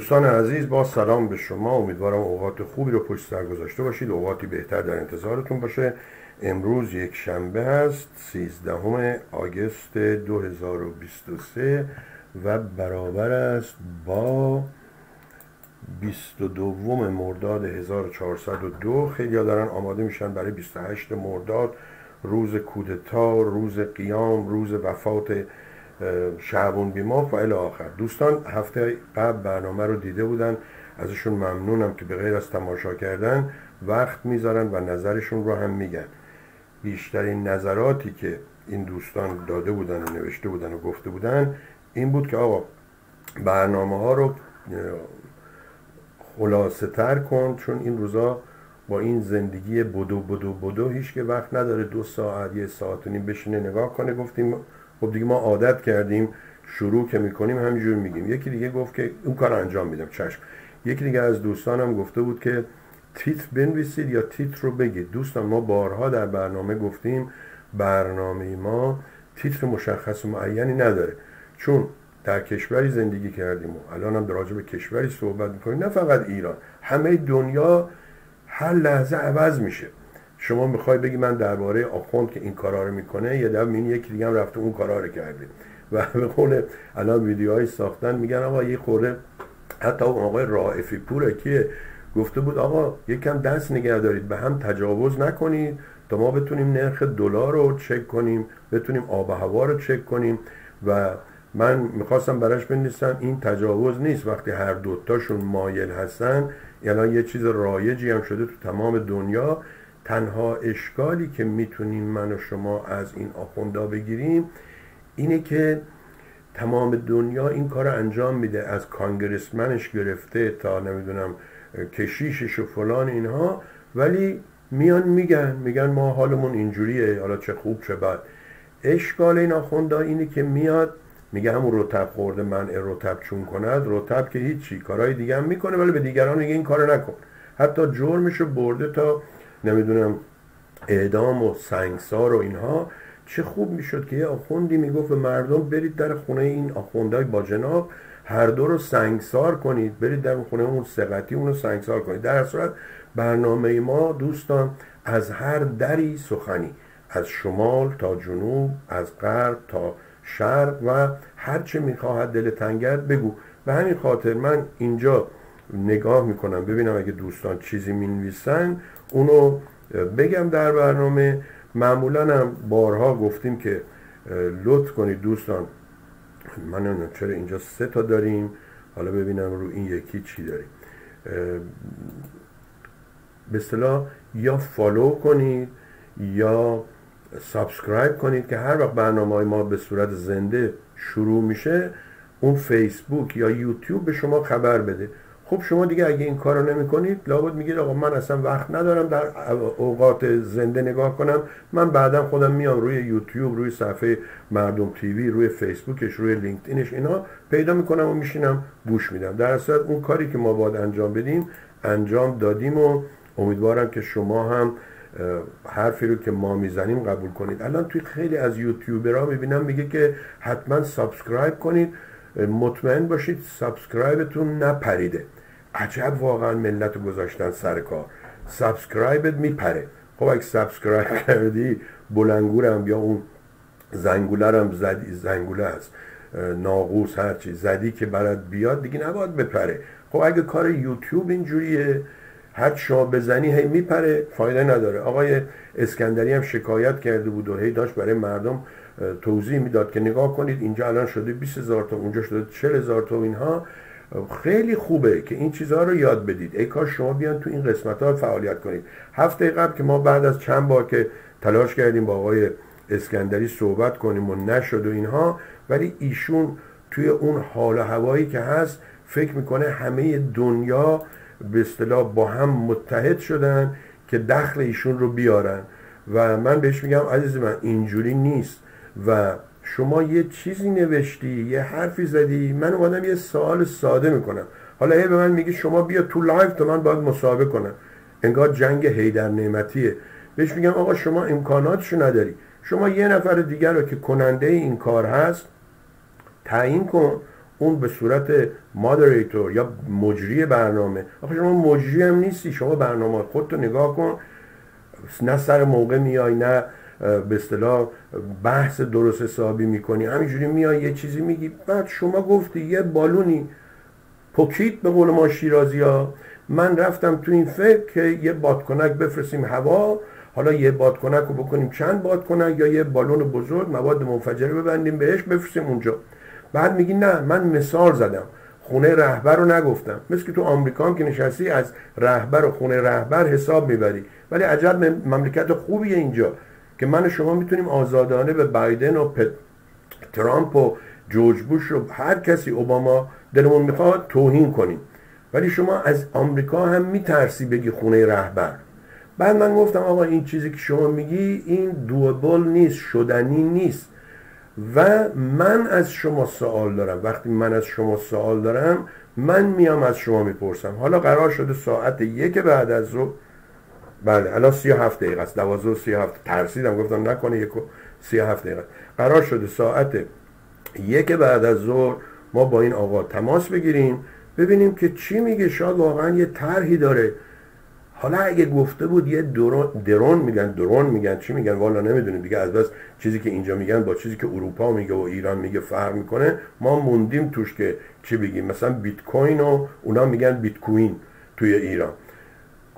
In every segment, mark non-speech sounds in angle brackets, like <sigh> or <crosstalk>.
دوستان عزیز با سلام به شما. امیدوارم اوقات خوبی رو پشت سر گذاشته باشید. اوقاتی بهتر در انتظارتون باشه. امروز یک شنبه هست 13 آگست 2023 و برابر است با 22 مرداد 1402 خیلی دارن آماده میشن برای 28 مرداد. روز کودتا روز قیام روز وفات شعبون بیماه و آخر. دوستان هفته قبل برنامه رو دیده بودن. ازشون ممنونم که به غیر از تماشا کردن وقت می‌ذارن و نظرشون رو هم میگن. بیشترین نظراتی که این دوستان داده بودن و نوشته بودن و گفته بودن این بود که آقا برنامه ها رو خلاصه تر کن چون این روزا با این زندگی بدو بدو بدو هیچ که وقت نداره دو ساعت یه ساعت و نیم بشینه نگاه کنه. گفتیم خب دیگه ما عادت کردیم شروع که می‌کنیم همینجور میگیم. یکی دیگه گفت که اون کار انجام میدم. چشم. یکی دیگه از دوستانم گفته بود که تیتر بنویسید یا تیتر رو بگید. دوستان ما بارها در برنامه گفتیم برنامه ما تیتر مشخص و معینی نداره. چون در کشوری زندگی کردیم و الان هم راجع به کشوری صحبت می‌کنیم نه فقط ایران همه دنیا هر لحظه عوض میشه. شما می‌خوای بگی من درباره آخوند که این کارا رو می‌کنه یه دفعه این یکی دیگه هم رفته اون کارا رو کرده. و به قول الان ویدیوهای ساختن میگن آقا یه خوره حتی اون آقای رائفی پوره که گفته بود آقا یکم دست نگه دارید به هم تجاوز نکنید تا ما بتونیم نرخ دلار رو چک کنیم بتونیم آب هوا رو چک کنیم. و من می‌خواستم براش بنویسم این تجاوز نیست. وقتی هر دوتاشون مایل هستن یعنی یه چیز رایجی هم شده تو تمام دنیا. تنها اشکالی که می‌تونیم من و شما از این آخوندا بگیریم اینه که تمام دنیا این کار رو انجام میده. از کانگرسمنش گرفته تا نمی‌دونم کشیشش و فلان اینها. ولی میان میگن میگن ما حالمون اینجوریه حالا چه خوب چه بد. اشکال این آخوندا اینه که میاد میگه همون رتب خورده من رتب چون کند. رتب که هیچی کارهای دیگه هم می‌کنه ولی به دیگران میگه این کارو نکن. حتی جرمشو برده تا نمی‌دونم اعدام و سنگسار و اینها. چه خوب می‌شد که یه آخوندی می‌گفت به مردم برید در خونه این آخوندهای با جناب هر دو رو سنگسار کنید. برید در خونه اون سقطی اون رو سنگسار کنید. در صورت برنامه ما دوستان از هر دری سخنی از شمال تا جنوب از غرب تا شرق و هرچه می‌خواهد دل تنگرد بگو. به همین خاطر من اینجا نگاه می‌کنم. ببینم اگه دوستان چیزی می‌نویسن اونو بگم در برنامه. معمولا هم بارها گفتیم که لطف کنید دوستان. من نمی‌دونم چرا اینجا سه تا داریم. حالا ببینم رو این یکی چی داریم به اصطلاح یا follow کنید یا subscribe کنید که هر وقت برنامه های ما به صورت زنده شروع میشه اون فیسبوک یا یوتیوب به شما خبر بده. خب شما دیگه اگه این کارو نمی کنید لابد میگید آقا من اصلا وقت ندارم در اوقات زنده نگاه کنم. من بعدا خودم میام روی یوتیوب روی صفحه مردم تیوی روی فیسبوکش روی لینکدینش اینا پیدا می‌کنم و میشینم گوش میدم. در اصل اون کاری که ما باید انجام بدیم انجام دادیم و امیدوارم که شما هم حرفی رو که ما می‌زنیم قبول کنید. الان توی خیلی از یوتیوبرها می‌بینم میگه که حتما subscribe کنید. مطمئن باشید subscribe تون نپریده. عجب واقعا ملت رو گذاشتن سر کار. subscribe ت میپره. خب اگه subscribe کردی بلندگو رم یا اون زنگولرم زدی زنگوله است ناقوس هرچی زدی که برات بیاد دیگه نباید بپره. خب اگه کار یوتیوب اینجوریه هر شما بزنی هی میپره. فایده نداره. آقای اسکندری هم شکایت کرده بود و هی داشت برای مردم توضیح می‌داد که نگاه کنید اینجا الان شده 20 هزار تا اونجا شده 40 هزار تا اینها. خیلی خوبه که این چیزها رو یاد بدید. ای کاش شما بیان تو این قسمت ها فعالیت کنید. هفته قبل که ما بعد از چند بار که تلاش کردیم با آقای اسکندری صحبت کنیم و نشد و اینها ولی ایشون توی اون حال و هوایی که هست فکر می‌کنه همه دنیا به اصطلاح با هم متحد شدن که دخل ایشون رو بیارن. و من بهش میگم عزیز من اینجوری نیست. و شما یه چیزی نوشتی یه حرفی زدی من اومدم یه سوال ساده می‌کنم. حالا هی به من میگه شما بیا تو live تا من باید مسابقه کنم. انگار جنگ حیدر نعمتیه. بهش میگم آقا شما امکاناتشو نداری. شما یه نفر دیگر رو که کننده این کار هست تعیین کن. اون به صورت مادریتور یا مجری برنامه. آخه شما مجری هم نیستی. شما برنامه خودتو نگاه کن. نه سر موقع میای نه به اصطلاح بحث درست حسابی می‌کنی. همینجوری میای یه چیزی میگی بعد شما گفتی یه بالونی پوکیت به قول ما شیرازی ها من رفتم تو این فکر که یه بادکنک بفرستیم هوا حالا یه بادکنک رو بکنیم چند بادکنک یا یه بالون بزرگ مواد منفجره ببندیم بهش بفرستیم اونجا. بعد میگی نه من مثال زدم. خونه رهبر رو نگفتم. مثل که تو آمریکا که نشستی از رهبر و خونه رهبر حساب می‌بری. ولی عجب مملکت خوبیه اینجا. که من شما می‌تونیم آزادانه به بایدن و ترامپ و جورج بوش و هر کسی اوباما دلمون می‌خواد توهین کنیم. ولی شما از آمریکا هم میترسی بگی خونه رهبر. بعد من گفتم آقا این چیزی که شما میگی این دوبل نیست شدنی نیست. و من از شما سوال دارم. وقتی من از شما سوال دارم من میام از شما می‌پرسم. حالا قرار شده ساعت یک بعد از ظهر بله الان سی هفت دقیقه است. دوازده سی هفت. ترسیدم گفتم نکنه یک سی هفت دقیقه قرار شده ساعت یک بعد از ظهر ما با این آقا تماس بگیریم ببینیم که چی میگه. شاید واقعا یه طرحی داره. حالا اگه گفته بود یه درون, درون میگن درون میگن چی میگن؟ والا نمی‌دونیم دیگه. از بس چیزی که اینجا میگن با چیزی که اروپا میگه و ایران میگه فرق می‌کنه. ما موندیم توش که چی بگیم. مثلا بیت کوین و اونا میگن بیت کوین توی ایران.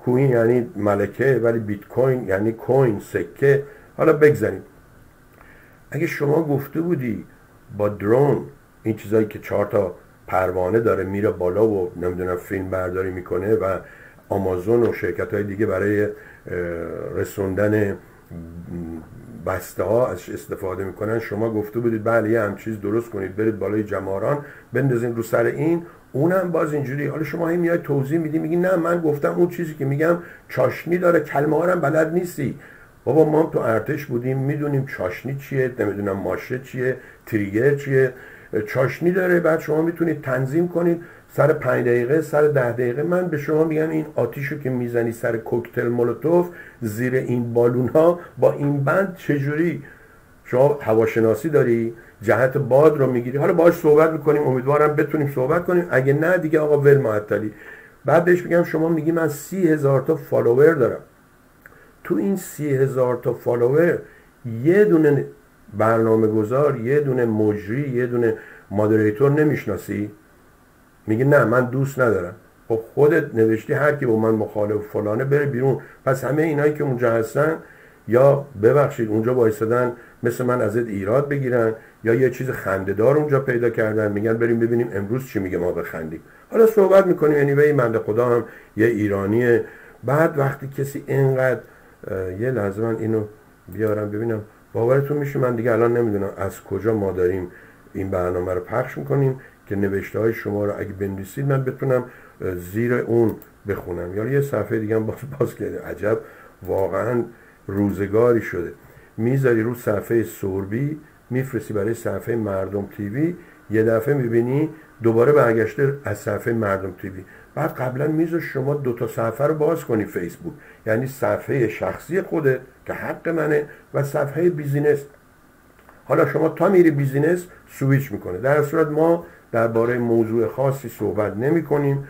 کوین یعنی ملکه ولی بیت کوین یعنی کوین سکه. حالا بگذاریم. اگه شما گفته بودی با درون این چیزایی که چهار تا پروانه داره میره بالا و نمی‌دونم فیلم برداری می‌کنه و آمازون و شرکت های دیگه برای رسوندن بسته ها از استفاده می‌کنن شما گفته بودید بله یه هم چیز درست کنید برید بالای جماران بندازین رو سر این اونم باز اینجوری. حالا شما هی میای توضیح میدی میگی نه من گفتم اون چیزی که میگم چاشنی داره. کلمه ها بلد نیستی. بابا ما تو ارتش بودیم می‌دونیم چاشنی چیه نمی‌دونم ماشه چیه تریگر چیه. چاشنی داره بعد شما می‌تونید تنظیم کنید. سر پنج دقیقه سر ده دقیقه. من به شما میگم این آتیشو که می‌زنی سر کوکتل مولوتوف زیر این بالون ها با این بند چجوری؟ شما هواشناسی داری؟ جهت باد رو می‌گیری. حالا باش صحبت می‌کنیم امیدوارم بتونیم صحبت کنیم. اگه نه دیگه آقا ول معطلی بعد بهش میگم شما میگی من سی هزار تا follower دارم. تو این سی هزار تا follower یه دونه برنامه گذار یه دونه مجری یه دونه moderator نمی‌شناسی؟ میگه نه من دوست ندارم. خب خودت نوشتی هر کی با من مخالف فلانه بره بیرون. پس همه اینایی که اونجا هستن یا ببخشید اونجا وایسادن مثل من ازت ایراد بگیرن یا یه چیز خندهدار اونجا پیدا کردن میگن بریم ببینیم امروز چی میگه ما بخندیم. حالا صحبت می‌کنیم به این خدا هم یه ایرانیه. بعد وقتی کسی اینقدر یه لحظه من اینو بیارم ببینم. باورتون میشه من دیگه الان نمی‌دونم از کجا ما داریم این برنامه رو پخش می‌کنیم که نوشته های شما رو اگه بنویسید من بتونم زیر اون بخونم. یا یه صفحه دیگه باز باز کرده عجب واقعا روزگاری شده. می‌ذاری رو صفحه سوربی میفرستی برای صفحه مردم تیوی یه دفعه می‌بینی دوباره برگشته از صفحه مردم تیوی. بعد قبلا میز شما دو تا صفحه رو باز کنی فیسبوک. یعنی صفحه شخصی خوده که حق منه و صفحه business. حالا شما تا میری business switch می‌کنه. در صورت ما درباره موضوع خاصی صحبت نمی کنیم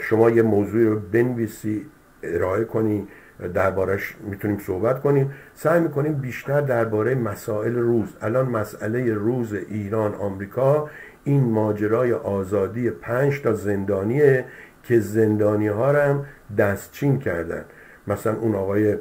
شما یه موضوعی رو بنویسی ارائه کنی. دربارش می‌تونیم صحبت کنیم. سعی می‌کنیم بیشتر درباره مسائل روز. الان مسئله روز ایران آمریکا این ماجرای آزادی پنج تا زندانیه که زندانی ها هم دستچین کردن. مثلا اون آقای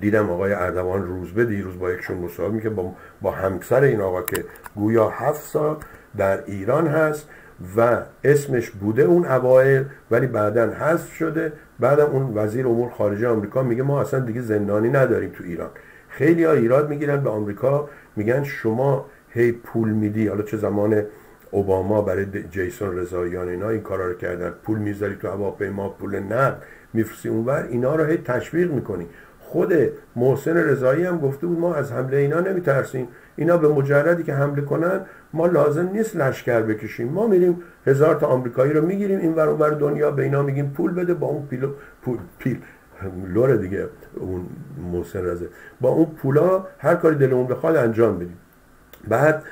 دیدم آقای اردوان روزبه دیروز با یکشون مصاحبه که با, با همسر این آقا که گویا هفت سال در ایران هست و اسمش بوده اون اوایل ولی بعدا حذف شده. بعدم اون وزیر امور خارجه آمریکا میگه ما اصلا دیگه زندانی نداریم تو ایران. خیلی ها ایراد می‌گیرن به آمریکا میگن شما هی پول میدی. حالا چه زمان اوباما برای جیسون رضاییان اینا این کارا رو کردن. پول می‌ذاری تو هواپیما پول نه. میفرسی اونور اینا رو هی تشویق می‌کنی. خود محسن رضایی هم گفته بود ما از حمله اینا نمیترسیم. اینا به مجردی که حمله کنن ما لازم نیست لشکر بکشیم. ما میریم هزار تا آمریکایی رو می‌گیریم این ور اونور دنیا به اینا میگیم پول بده با اون پیلو پول پیل لور دیگه اون محسن رضایی با اون پولا هر کاری دلمون بخواد انجام بدیم. بعد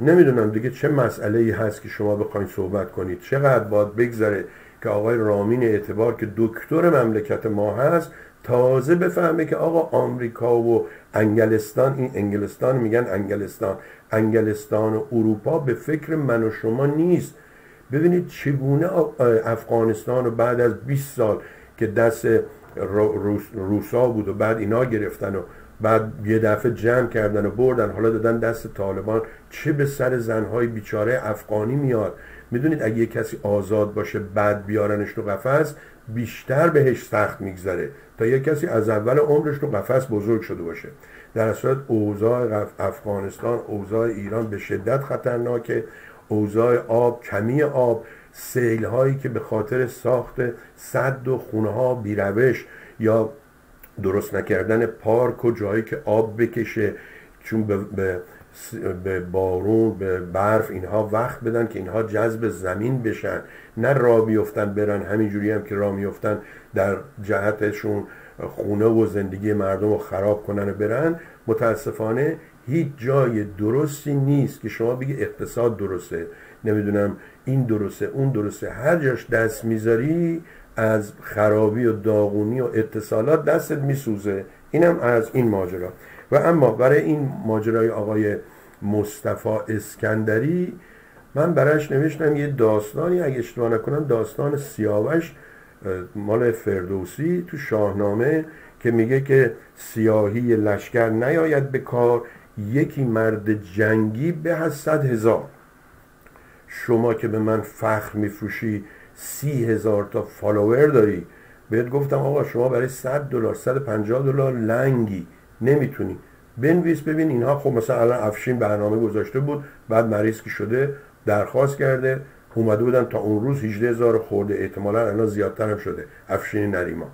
نمی‌دونم دیگه چه مسئله ای هست که شما بخواید صحبت کنید. چقدر باید بگذره که آقای رامین اعتبار که دکتر مملکت ما هست تازه بفهمه که آقا آمریکا و انگلستان این انگلستان میگن انگلستان. انگلستان و اروپا به فکر من و شما نیست. ببینید چگونه افغانستان رو بعد از 20 سال که دست روس روسا بود و بعد اینا گرفتن و بعد یه دفعه جمع کردن و بردن حالا دادن دست طالبان چه به سر زنهای بیچاره افغانی میاد؟ می‌دونید اگه یه کسی آزاد باشه بعد بیارنش تو قفس بیشتر بهش سخت میگذره تا یه کسی از اول عمرش تو قفس بزرگ شده باشه. در صورت اوضاع افغانستان اوضاع ایران به شدت خطرناکه. اوضاع آب کمی آب سیل هایی که به خاطر ساخت صد و خونه ها بیروش یا درست نکردن پارک و جایی که آب بکشه چون به, به, بارون به برف اینها وقت بدن که اینها جذب زمین بشن. نه را بیفتن برن همینجوری هم که را میفتن در جهتشون خونه و زندگی مردم رو خراب کنن و برن. متاسفانه هیچ جای درستی نیست که شما بگی اقتصاد درسته نمی‌دونم این درسته اون درسته. هر جاش دست می‌ذاری از خرابی و داغونی و اتصالات دستت میسوزه. اینم از این ماجرا. و اما برای این ماجرای آقای مصطفی اسکندری من براش نوشتم یه داستانی اگه اشتباه نکنم داستان سیاوش مال فردوسی تو شاهنامه که میگه که سیاهی لشکر نیاید به کار. یکی مرد جنگی به از صد هزار. شما که به من فخر میفروشی سی هزار تا فالوور داری بهت گفتم آقا شما برای 100 دلار 150 دلار لنگی نمی‌تونی. بنویس ببین اینها خب مثلا الان افشین برنامه گذاشته بود بعد مریض که شده درخواست کرده اومده بودن تا اون روز 18 هزار خورده احتمالا الان زیادتر هم شده افشین نریمان.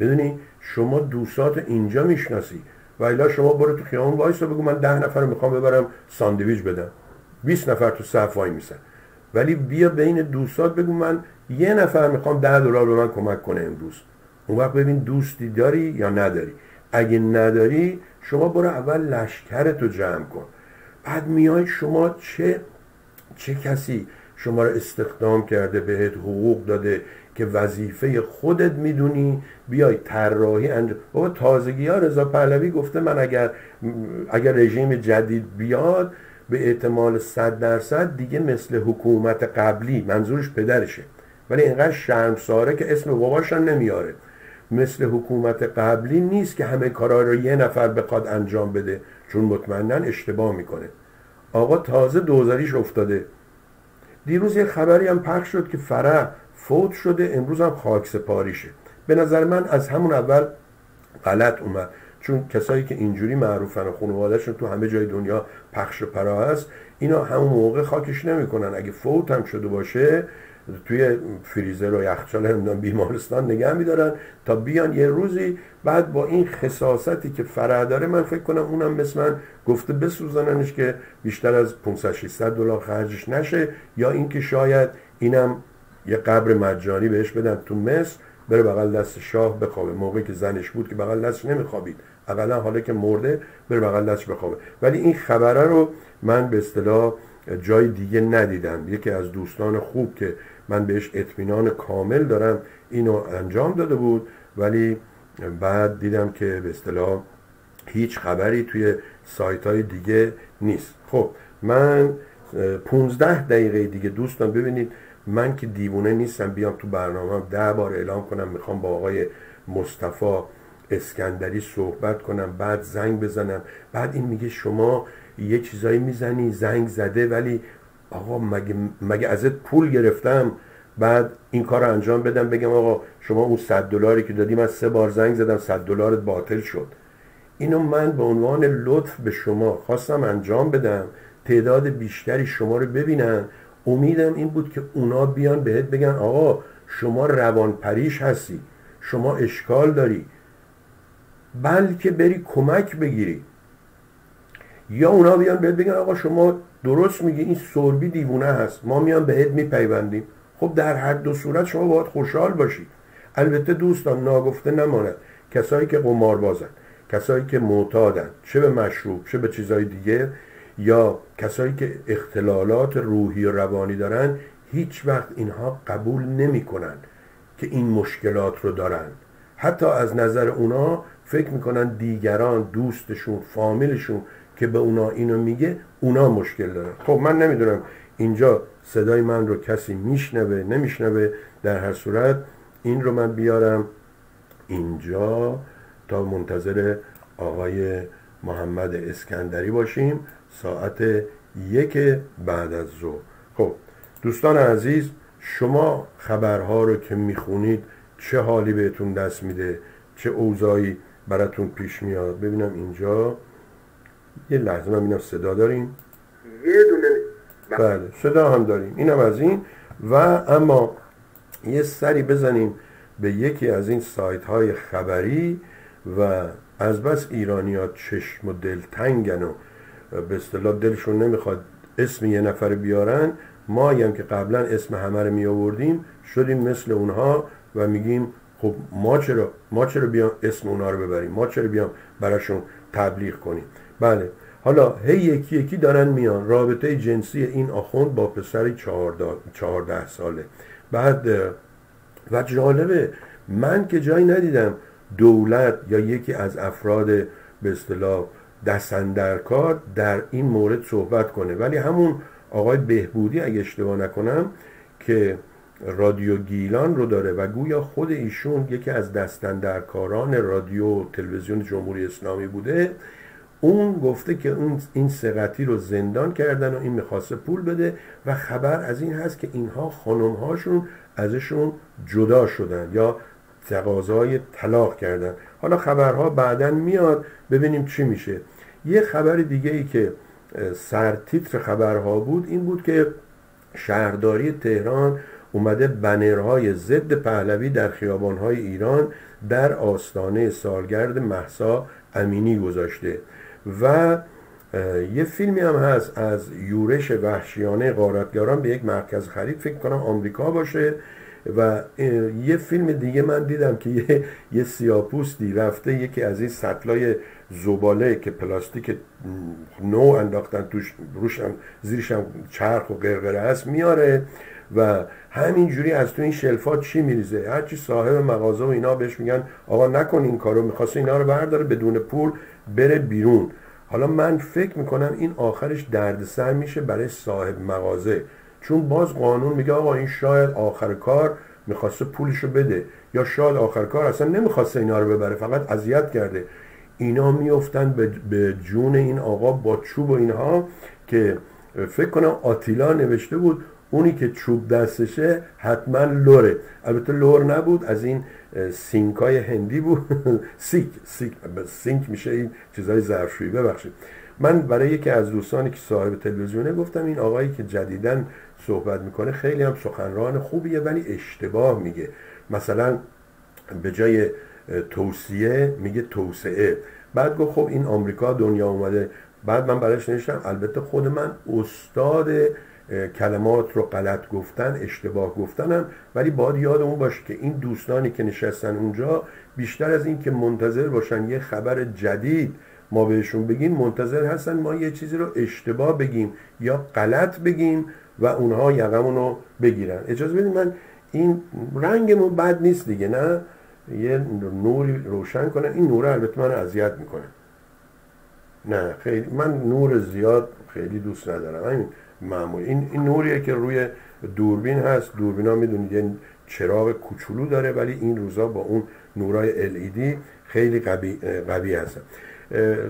بدونی شما دوستات اینجا می‌شناسی. و الا شما برو تو خیابون وایسا بگو من ده نفر می‌خوام ببرم ساندویچ بدم. 20 نفر تو صف وای میسن. ولی بیا بین دوستات بگو من یه نفر می‌خوام ده دلار به من کمک کنه امروز. اون وقت ببین دوستی داری یا نداری. اگه نداری شما برو اول لشکرتو جمع کن. بعد میای شما چه چه کسی شما رو استخدام کرده بهت حقوق داده که وظیفه خودت می‌دونی بیای طراحی انجام. بابا تازگی ها رضا پهلوی گفته من اگر اگر رژیم جدید بیاد به احتمال صد درصد دیگه مثل حکومت قبلی منظورش پدرشه. ولی اینقدر شرمساره که اسم باباشان نمیاره. مثل حکومت قبلی نیست که همه کارا رو یه نفر بخواد انجام بده. چون مطمئنا اشتباه می‌کنه. آقا تازه دوزاریش افتاده. دیروز یه خبری هم پخش شد که فرح فوت شده امروز هم خاک سپاریشه. به نظر من از همون اول غلط اومد. چون کسایی که اینجوری معروفن و خانوادهشون تو همه جای دنیا پخش و پرا هست اینا همون موقع خاکش نمی‌کنن. اگه فوت هم شده باشه توی فریزر و یخچال نمی‌دونم بیمارستان نگه میدارن تا بیان یه روزی بعد با این خصاصتی که فرع داره من فکر کنم اونم مثل من گفته بسوزننش که بیشتر از 500 600 دلار خرجش نشه یا اینکه شاید اینم یه قبر مجانی بهش بدن تو مصر بره بغل دست شاه بخوابه. موقعی که زنش بود که بغل دستش نمیخوابید. اولا حالا که مرده بره بغل دستش بخوابه. ولی این خبره رو من به اصطلاح جای دیگه ندیدم. یکی از دوستان خوب که من بهش اطمینان کامل دارم اینو انجام داده بود. ولی بعد دیدم که به اصطلاح هیچ خبری توی سایت های دیگه نیست. خب من 15 دقیقه دیگه دوستان ببینید من که دیوونه نیستم بیام تو برنامه ده بار اعلام کنم می‌خوام با آقای مصطفی اسکندری صحبت کنم بعد زنگ بزنم. بعد این میگه شما یه چیزایی می‌زنی زنگ زده ولی آقا مگه, مگه ازت پول گرفتم؟ بعد این کار رو انجام بدم بگم آقا شما اون صد دلاری که دادی من سه بار زنگ زدم صد دلارت باطل شد. اینو من به عنوان لطف به شما خواستم انجام بدم. تعداد بیشتری شما رو ببینن. امیدم این بود که اونا بیان بهت بگن آقا شما روان پریش هستی شما اشکال داری. بلکه بری کمک بگیری. یا اونا بیان بهت بگن آقا شما درست میگی این سربی دیوونه هست ما میان بهت میپیوندیم. خب در هر دو صورت شما باید خوشحال باشید البته دوستان ناگفته نماند. کسایی که قمار بازن کسایی که معتادن چه به مشروب چه به چیزهای دیگه یا کسایی که اختلالات روحی و روانی دارن هیچ وقت اینها قبول نمی‌کنن که این مشکلات رو دارن. حتی از نظر اونا فکر می‌کنن دیگران دوستشون فامیلشون که به اونا اینو میگه اونا مشکل دارن. خب من نمی‌دونم. اینجا صدای من رو کسی میشنوه نمیشنوه در هر صورت این رو من بیارم اینجا تا منتظر آقای محمد اسکندری باشیم. ساعت یک بعد از ظهر. خب دوستان عزیز شما خبرها رو که می‌خونید چه حالی بهتون دست میده چه اوضاعی براتون پیش میاد؟ ببینم اینجا. یه لحظه من ببینم صدا داریم یه دونه. بله صدا هم داریم. اینم از این. و اما یه سری بزنیم به یکی از این سایت های خبری و از بس ایرانی ها چشم و دلتنگن و به اصطلاح دلشون نمی‌خواد اسم یه نفر بیارن ما هم که قبلا اسم همه رو می آوردیم شدیم مثل اونها و میگیم خب ما چرا ما چرا بیام اسم اونها رو ببریم؟ ما چرا بیام براشون تبلیغ کنیم؟ بله. حالا هی یکی یکی دارن میان. رابطه جنسی این آخوند با پسر چهارده ساله. بعد و جالبه من که جایی ندیدم دولت یا یکی از افراد به اصطلاح دستندرکار در این مورد صحبت کنه. ولی همون آقای بهبودی اگه اشتباه نکنم که رادیو گیلان رو داره و گویا خود ایشون یکی از دستندرکاران رادیو تلویزیون جمهوری اسلامی بوده اون گفته که اون این سقطی رو زندان کردن و این می‌خواسته پول بده و خبر از این هست که اینها خانمهاشون ازشون جدا شدن یا تقاضای طلاق کردن. حالا خبرها بعدا میاد ببینیم چی میشه. یه خبر دیگه ای که سرتیتر خبرها بود این بود که شهرداری تهران اومده بنرهای ضد پهلوی در خیابانهای ایران در آستانه سالگرد محسا امینی گذاشته و یه فیلمی هم هست از یورش وحشیانه غارتگران به یک مرکز خرید فکر کنم آمریکا باشه. و یه فیلم دیگه من دیدم که یه, یه سیاپوستی رفته یکی از این سطلای زباله که پلاستیک نو انداختن توش روشم زیرشم چرخ و قرقره هست میاره و همینجوری از تو این شلفات چی میریزه؟ هرچی صاحب مغازه و اینا بهش میگن آقا نکن این کارو می‌خواست اینا رو برداره بدون پول بره بیرون. حالا من فکر می‌کنم این آخرش دردسر میشه برای صاحب مغازه. چون باز قانون میگه آقا این شاید آخر کار می‌خواسته پولشو بده یا شاید آخر کار اصلا نمی‌خواسته اینا رو ببره فقط اذیت کرده. اینا میفتن به جون این آقا با چوب و اینها که فکر کنم آتیلا نوشته بود اونی که چوب دستشه حتما لوره. البته لور نبود از این سینکای هندی بود. <laughs> سیک سیک سینک میشه این چیزای ظرفشویی. ببخشید. من برای یکی از دوستانی که صاحب تلویزیونه گفتم این آقایی که جدیدا صحبت می‌کنه خیلی هم سخنران خوبیه ولی اشتباه میگه. مثلا به جای توصیه میگه توسعه. بعد گفت خب این آمریکا دنیا اومده. بعد من برایش نوشتم البته خود من استاد کلمات رو غلط گفتن اشتباه گفتنم ولی باید یادمون باشه که این دوستانی که نشستن اونجا بیشتر از این که منتظر باشن یه خبر جدید ما بهشون بگیم منتظر هستن ما یه چیزی رو اشتباه بگیم یا غلط بگیم و اونها یقمون رو بگیرن. اجازه بدید من این رنگمون بد نیست دیگه نه؟ یه نوری روشن کنن این نور البته من اذیت می‌کنه. نه خیلی من نور زیاد خیلی دوست ندارم. همین معمول این, این نوریه که روی دوربین هست. دوربین ها می‌دونید یه چراغ کوچولو داره ولی این روزا با اون نورای LED خیلی قوی, قوی هستن.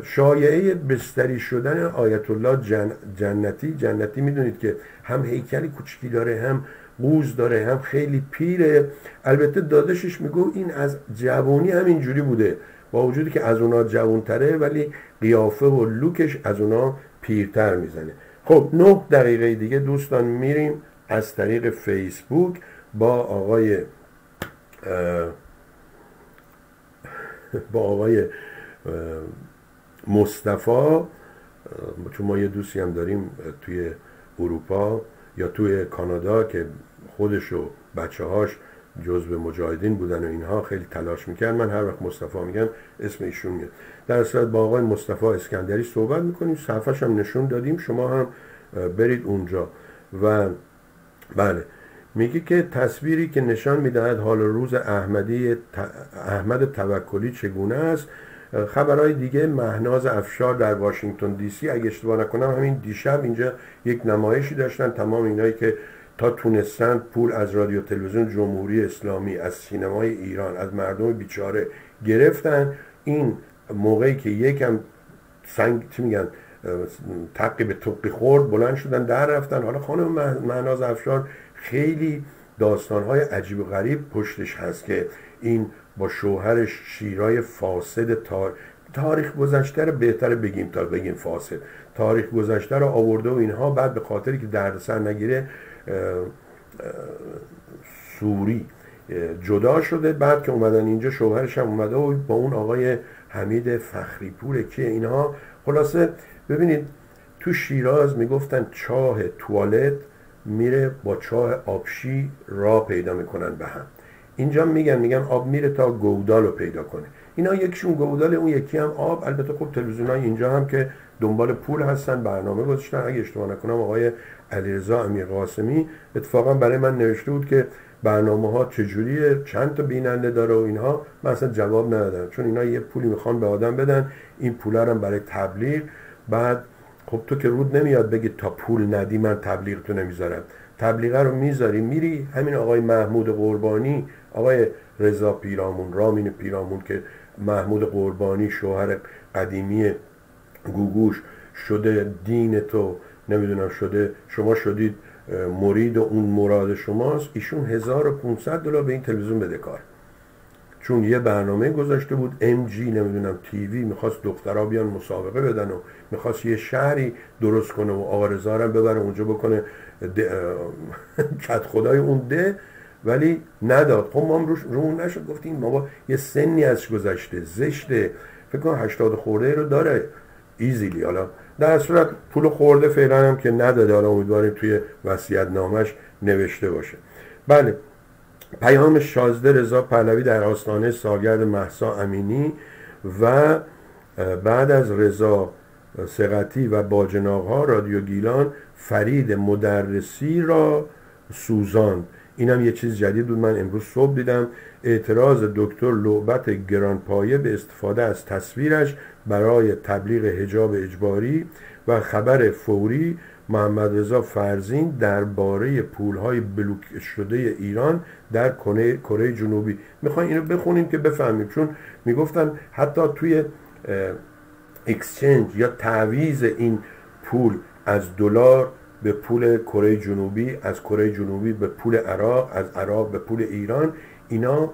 شایعه بستری شدن آیت الله جن... جنتی. جنتی می‌دونید که هم هیکلی کوچکی داره هم قوز داره هم خیلی پیره. البته دادشش میگو این از جوانی هم اینجوری بوده. با وجودی که از اونا جوانتره ولی قیافه و لوکش از اونا پیرتر می‌زنه. خب نه دقیقه دیگه دوستان میریم از طریق فیسبوک با آقای با آقای مصطفی. چون ما یه دوستی هم داریم توی اروپا یا توی کانادا که خودش و بچه هاش مجاهدین بودن و اینها خیلی تلاش می‌کرد من هر وقت مصطفی میگم اسم ایشون میاد. در صورت با آقای مصطفی اسکندری صحبت می‌کنیم صفحش هم نشون دادیم شما هم برید اونجا. و بله میگه که تصویری که نشان می‌دهد حال روز احمدی احمد توکلی چگونه است خبرهای دیگه مهناز افشار در واشنگتن دی سی اگه اشتباه نکنم همین دیشب اینجا یک نمایشی داشتن تمام اینایی که تا تونستن پول از رادیو تلویزیون جمهوری اسلامی از سینمای ایران از مردم بیچاره گرفتن. این موقعی که یکم سنگ چی میگن تقی به تقی خورد بلند شدن در رفتن. حالا خانم مهناز افشار خیلی داستانهای عجیب و غریب پشتش هست که این با شوهرش شیرای فاسد تار... تاریخ گذشته رو بهتر بگیم تا بگیم فاسد. تاریخ گذشته رو آورده و اینها بعد به خاطری که دردسر نگیره سوری جدا شده. بعد که اومدن اینجا شوهرش هم اومده و با اون آقای حمید فخری پور که اینها خلاصه ببینید تو شیراز می‌گفتن چاه توالت میره با چاه آبشی را پیدا می‌کنن به هم. اینجا میگن میگن آب میره تا گودال رو پیدا کنه. اینا یکیشون گودال اون یکی هم آب. البته خب تلویزیون های اینجا هم که دنبال پول هستن برنامه گذاشتن. اگه اشتباه نکنم آقای علیرضا امیر قاسمی اتفاقا برای من نوشته بود که برنامه ها چجوریه چند تا بیننده داره و اینها. من اصلا جواب ندادم چون اینا یه پولی می‌خوان به آدم بدن. این پولا هم برای تبلیغ. بعد خب تو که رود نمیاد بگی تا پول ندی من تبلیغ تو نمی‌ذارم. تبلیغه رو می‌ذاری میری همین آقای محمود قربانی آقای رضا پیرامون رامین پیرامون که محمود قربانی شوهر قدیمی گوگوش شده دین تو نمی‌دونم شده شما شدید مرید و اون مراد شماست ایشون 1500 دلار به این تلویزیون بده کار. چون یه برنامه گذاشته بود ام جی نمی‌دونم تیوی می‌خواست دخترها بیان مسابقه بدن و می‌خواست یه شهری درست کنه و آرزارم ببره اونجا بکنه <laughs> کت خدای اون ده. ولی نداد. خب ما هم روش رو نشد. گفتیم ما یه سنی ازش گذشته زشته. فکر کنم هشتاد خورده رو داره. ایزیلی حالا در صورت پول خورده فعلا هم که نداده. حالا امیدواریم توی وصیت نامش نوشته باشه. بله. پیام شازده رضا پهلوی در آستانه سالگرد محسا امینی و بعد از رضا سقطی و باجناغ رادیو گیلان فرید مدرسی را سوزان اینم یه چیز جدید بود. من امروز صبح دیدم اعتراض دکتر لعبت گرانپایه به استفاده از تصویرش برای تبلیغ حجاب اجباری و خبر فوری محمد رضا فرزین درباره پولهای بلوک شده ایران در کره جنوبی. می‌خوایم اینو بخونیم که بفهمیم. چون می‌گفتن حتی توی اکسچنج یا تعویز این پول از دلار به پول کره جنوبی از کره جنوبی به پول عراق از عراق به پول ایران. اینا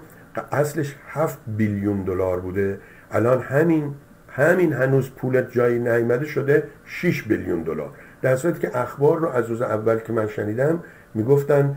اصلش 7 بیلیون دلار بوده. الان همین همین هنوز پول جایی نیامده شده 6 بیلیون دلار. در صورتی که اخبار رو از روز اول که من شنیدم می‌گفتن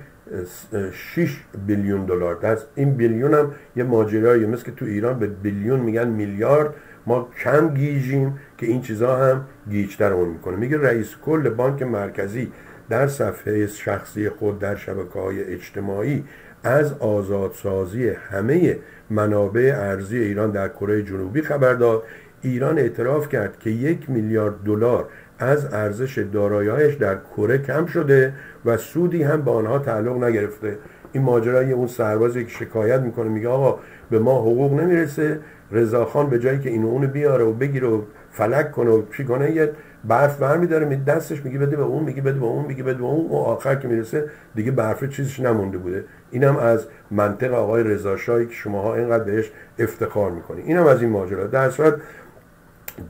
6 بیلیون دلار. این بیلیون هم یه ماجرایی مثل که تو ایران به بیلیون میگن میلیارد. ما کم گیجیم که این چیزها هم گیجتر اون می‌کنه. میگه رئیس کل بانک مرکزی در صفحه شخصی خود در شبکه های اجتماعی از آزادسازی همه منابع ارزی ایران در کره جنوبی خبر داد. ایران اعتراف کرد که یک میلیارد دلار از ارزش دارایی‌هایش در کره کم شده و سودی هم به آنها تعلق نگرفته. این ماجرای اون سربازی که شکایت می‌کنه میگه آقا به ما حقوق نمی‌رسه. رضاخان به جایی که اینو اونو بیاره و بگیره و فلک کنه و چی کنه یه برف برمیداره می دستش میگه بده به اون میگه بده به اون میگه بده به اون و آخر که می‌رسه دیگه برف چیزش نمونده بوده. اینم از منطق آقای رضا که شماها اینقدر بهش افتخار می‌کنی. اینم از این ماجرا. در صورت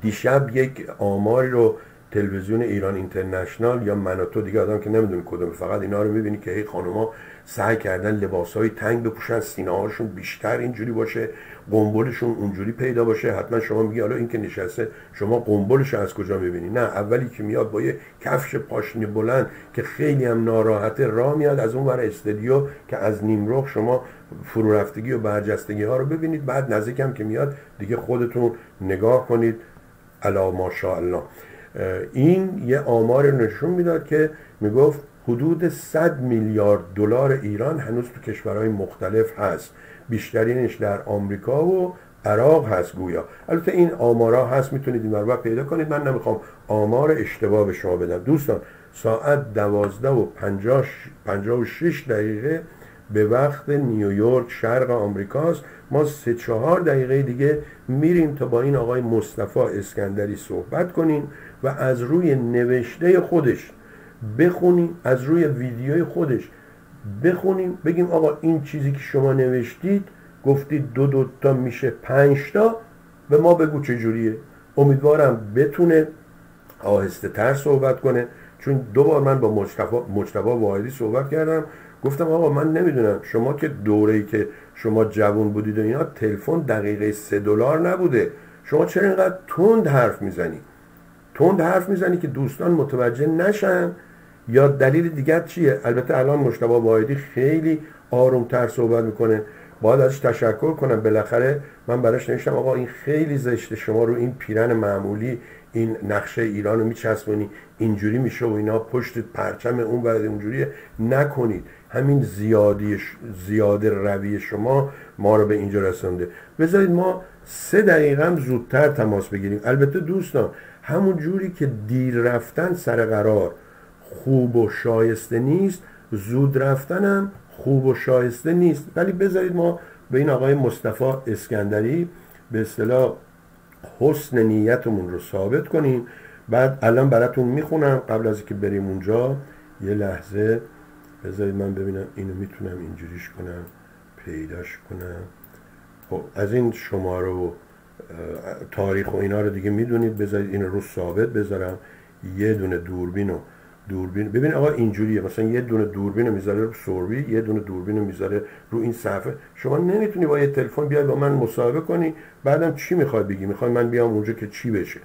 دیشب یک آماری رو تلویزیون ایران اینترنشنال یا من تو دیگه آدم که نمی‌دونه کدوم فقط اینا رو می‌بینی که هی خانوما سعی کردن لباس های تنگ بپوشن سینه هاشون بیشتر اینجوری باشه. قنبلشون اونجوری پیدا باشه حتما شما میگی حالا این که نشسته شما قنبلش از کجا می‌بینی؟ نه اولی که میاد با یه کفش پاشنی بلند که خیلی هم ناراحته راه میاد از اون ور استودیو که از نیمرخ شما فرو رفتگی و برجستگی ها رو ببینید. بعد نزدیکم که میاد دیگه خودتون نگاه کنید. الا ماشاءالله. این یه آمار نشون می‌داد که می‌گفت حدود 100 میلیارد دلار ایران هنوز تو کشورهای مختلف هست. بیشترینش در آمریکا و عراق هست گویا. البته این آمارا هست می‌تونید این رو پیدا کنید. من نمی‌خوام آمار اشتباه به شما بدم. دوستان ساعت دوازده و پنجاه و شش دقیقه به وقت نیویورک شرق آمریکاست. ما سه چهار دقیقه دیگه میریم تا با این آقای مصطفی اسکندری صحبت کنیم و از روی نوشته خودش بخونیم از روی ویدیوی خودش بخونیم بگیم آقا این چیزی که شما نوشتید گفتید دو دو تا میشه پنج تا به ما بگو چجوریه امیدوارم بتونه آهسته تر صحبت کنه چون دو بار من با مجتبا واحدی صحبت کردم. گفتم آقا من نمی‌دونم شما که دوره ای که شما جوون بودید و اینا تلفن دقیقه سه دلار نبوده. شما چرا اینقدر تند حرف می‌زنی؟ تند حرف می‌زنی که دوستان متوجه نشن. یا دلیل دیگر چیه؟ البته الان مشتبه واحدی خیلی آرومتر صحبت می‌کنه. باید ازش تشکر کنم. بالاخره من براش نوشتم آقا این خیلی زشته. شما رو این پیرن معمولی این نقشه ایران رو میچسبونی اینجوری میشه و اینا پشت پرچم اون و اونجوری نکنید. همین زیادی زیاد روی شما ما رو به اینجا رسونده. بذارید ما سه دقیقه هم زودتر تماس بگیریم. البته دوستان همون جوری که دیر رفتن سر قرار. خوب و شایسته نیست زود رفتنم خوب و شایسته نیست. ولی بذارید ما به این آقای مصطفی اسکندری به اصطلاح حسن نیتمون رو ثابت کنیم. بعد الان براتون می‌خونم قبل از اینکه بریم اونجا. یه لحظه بذارید من ببینم اینو می‌تونم اینجوریش کنم پیداش کنم. خب از این شماره و تاریخ و اینا رو دیگه می‌دونید. بذارید این رو ثابت بذارم. یه دونه دوربین و دوربین. ببین آقا اینجوریه. مثلا یه دونه دوربین می‌ذاره رو سوروی یه دونه دوربین می‌ذاره رو این صفحه. شما نمی‌تونی با یه تلفن بیای با من مصاحبه کنی. بعدم چی می‌خوای بگی؟ می‌خوای من بیام اونجا که چی بشه؟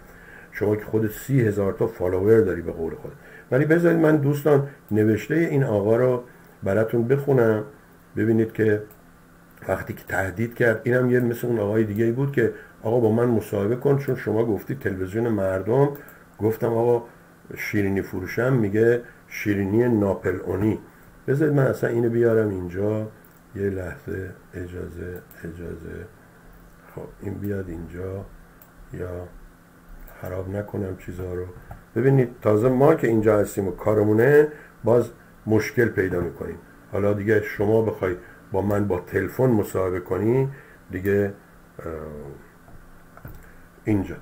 شما که خود سی هزار تا فالوور داری به قول خود ولی بذارید من دوستان نوشته این آقا رو براتون بخونم. ببینید که وقتی که تهدید کرد اینم یه مثل اون آقای دیگه بود که آقا با من مصاحبه کن چون شما گفتی تلویزیون مردم. گفتم آقا شیرینی فروشم میگه شیرینی ناپل اونی. بذارید من اصلا اینو بیارم اینجا. یه لحظه اجازه اجازه. خب این بیاد اینجا. یا خراب نکنم چیزها رو. ببینید تازه ما که اینجا هستیم و کارمونه باز مشکل پیدا می‌کنیم. حالا دیگه شما بخوای با من با تلفن مصاحبه کنی دیگه اینجا.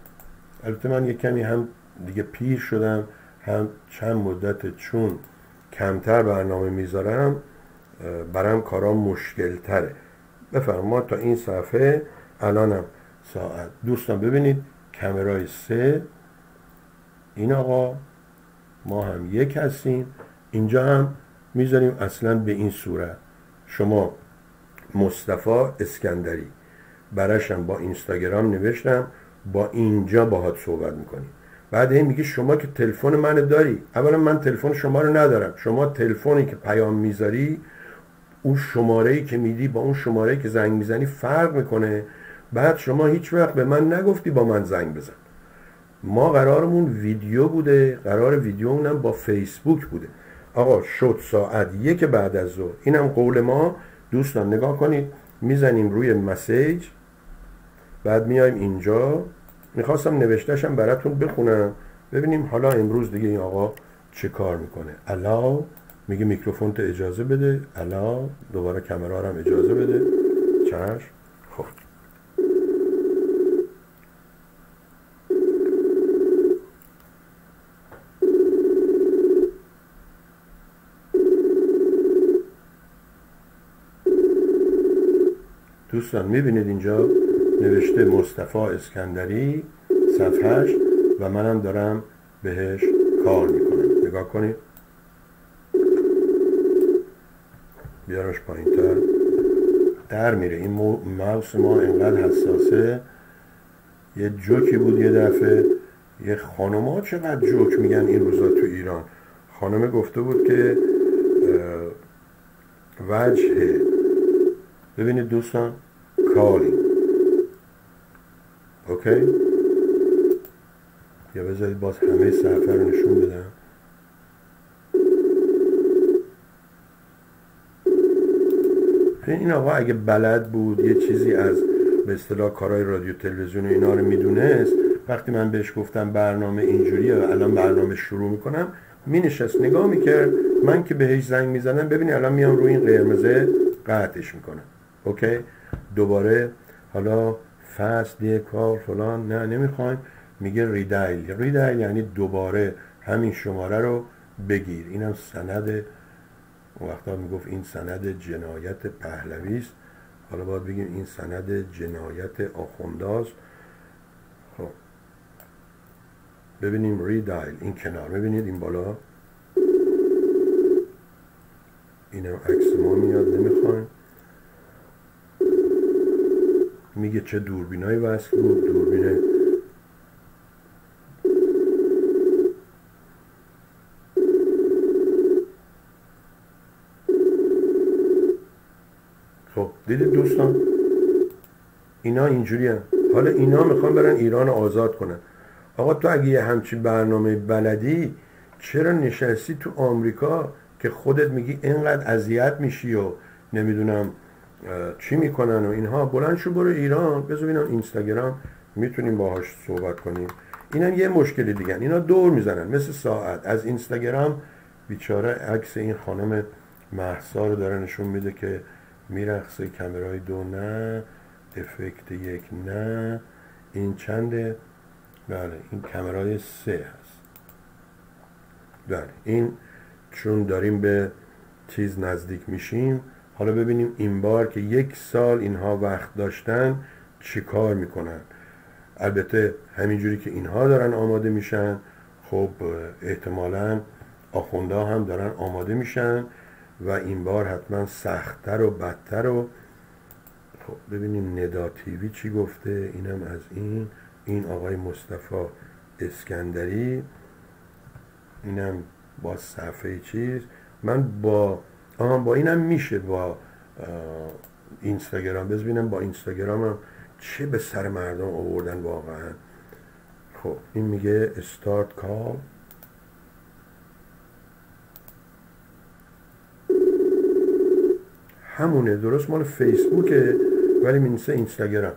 البته من یه کمی هم دیگه پیر شدم هم چند مدت چون کمتر برنامه می‌ذارم برام کارا مشکل تره بفرما تا این صفحه الانم ساعت دوستان ببینید کمرای سه. این آقا ما هم یک هستیم. اینجا هم می‌ذاریم اصلا به این صورت. شما مصطفی اسکندری برشم با اینستاگرام نوشتم با اینجا باهات صحبت می‌کنیم. بعد این میگه شما که تلفن من داری. اولا من تلفن شما رو ندارم. شما تلفنی که پیام می‌ذاری اون شماره ای که میدی با اون شماره که زنگ می‌زنی فرق می‌کنه. بعد شما هیچ وقت به من نگفتی با من زنگ بزن. ما قرارمون ویدیو بوده. قرار ویدیو اونم با فیسبوک بوده. آقا شد ساعت یک بعد از ظهر. اینم قول ما. دوستان نگاه کنید. می‌زنیم روی مسیج. بعد میایم اینجا. می‌خواستم نوشتهشم براتون بخونم ببینیم حالا امروز دیگه این آقا چه کار می‌کنه. الا میگه میکروفون اجازه بده. الا دوباره کمرا هم اجازه بده. چشم. خب. دوستان می‌بینید اینجا؟ نوشته مصطفی اسکندری صفحهش و منم دارم بهش کار می‌کنم. نگاه کنید. بیارش پایین تر. در میره. این موس ما انقدر حساسه. یه جوکی بود یه دفعه. یه خانم ها چقدر جوک میگن این روزا تو ایران. خانمه گفته بود که وجه. ببینید دوستان کالی اوکی یا بذارید باز همه صفحه رو نشون بدم. این آقا اگه بلد بود یه چیزی از به اصطلاح کارهای رادیو تلویزیون و اینا رو می‌دونست وقتی من بهش گفتم برنامه اینجوریه و الان برنامه شروع می‌کنم مینشست نگاه می‌کرد من که بهش زنگ می‌زنم ببینی الان میام روی این قرمزه قطعش می‌کنم. اوکی دوباره حالا فصل کار فلان. نه نمی‌خوایم. میگه ریدایل. ریدایل یعنی دوباره همین شماره رو بگیر. اینم سند وقتا می‌گفت این سند جنایت پهلوی است. حالا باید بگیم این سند جنایت آخونداست. خب. ببینیم ریدایل. این کنار. ببینید این بالا. اینم عکس ما میاد. نمی‌خوایم. میگه چه دوربینایی وصل بود دوربین خب دیدید دوستان اینا اینجوری هم. حالا اینا می‌خوان برن ایران آزاد کنن آقا تو اگه یه همچین برنامه بلدی چرا نشستی تو آمریکا که خودت میگی اینقدر اذیت میشی و نمی‌دونم چی می‌کنن و اینها. بلند شو برو ایران. بذار ببینم اینستاگرام. می‌تونیم باهاش صحبت کنیم. اینا یه مشکلی دیگه اینا دور می‌زنن. مثل ساعت. از اینستاگرام بیچاره عکس این خانم محسا رو داره نشون میده که میرقصه کمرای دو نه افکت یک نه. این چنده؟ بله این کمرای سه هست. بله این چون داریم به چیز نزدیک میشیم حالا ببینیم این بار که یک سال اینها وقت داشتن چی کار می‌کنن. البته همینجوری که اینها دارن آماده میشن خب احتمالا آخونده هم دارن آماده میشن و این بار حتما سختتر و بدتر و خب ببینیم ندا تیوی چی گفته. اینم از این. این آقای مصطفی اسکندری. اینم با صفحه چیز. من با آها با اینم میشه با اینستاگرام. ببینم با اینستاگرامم چه به سر مردم آوردن واقعا. خب این میگه استارت کال. همونه درست مال فیسبوکه ولی مینسه اینستاگرام.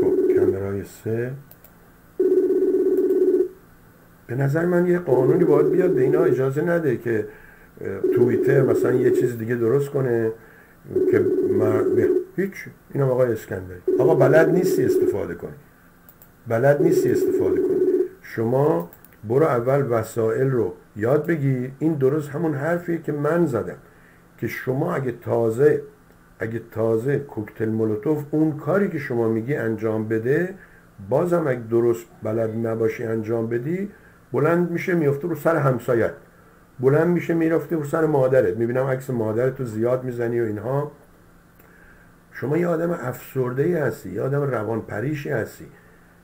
خب کمرای سه. به نظر من یه قانونی باید بیاد به اینا اجازه نده که توییتر مثلا یه چیز دیگه درست کنه که ما هیچ اینم آقای اسکندری. آقا بلد نیستی استفاده کنی. بلد نیستی استفاده کنی. شما برو اول وسایل رو یاد بگیر این درست همون حرفیه که من زدم. که شما اگه تازه اگه تازه کوکتل مولوتوف اون کاری که شما میگی انجام بده بازم اگه درست بلد نباشی انجام بدی بلند میشه میفته رو سر همسایت. بلند میشه می‌رفته رو سر مادرت. می‌بینم عکس مادرت رو زیاد می‌زنی و اینها. شما یه آدم افسرده ای هستی یه آدم روان پریشی هستی.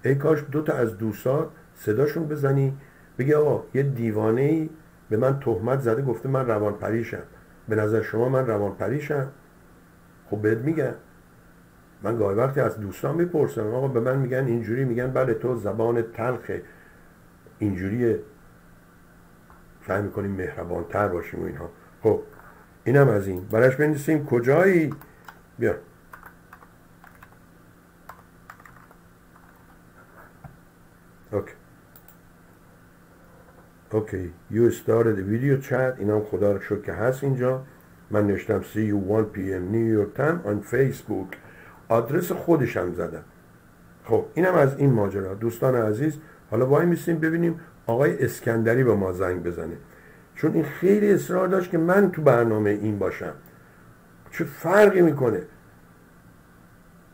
ای کاش دو تا از دوستات صداشون بزنی بگی آقا یه دیوانه ای به من تهمت زده گفته من روان پریشم به نظر شما من روان پریشم خب بهت میگن من گاهی وقتی از دوستان می‌پرسم آقا به من میگن اینجوری میگن بله تو زبان تلخه. اینجوری سعی می‌کنیم مهربان تر باشیم و اینها. خب اینم از این. برش بنویسیم کجایی؟ بیا. اوکی. اوکی. Started the video chat. اینم خدا رو شکر که هست اینجا. من نوشتم see you 1 p.m. New York time on Facebook. آدرس خودشم زدم. خب اینم از این ماجرا. دوستان عزیز حالا وای میسیم ببینیم آقای اسکندری به ما زنگ بزنه. چون این خیلی اصرار داشت که من تو برنامه این باشم. چه فرقی می‌کنه؟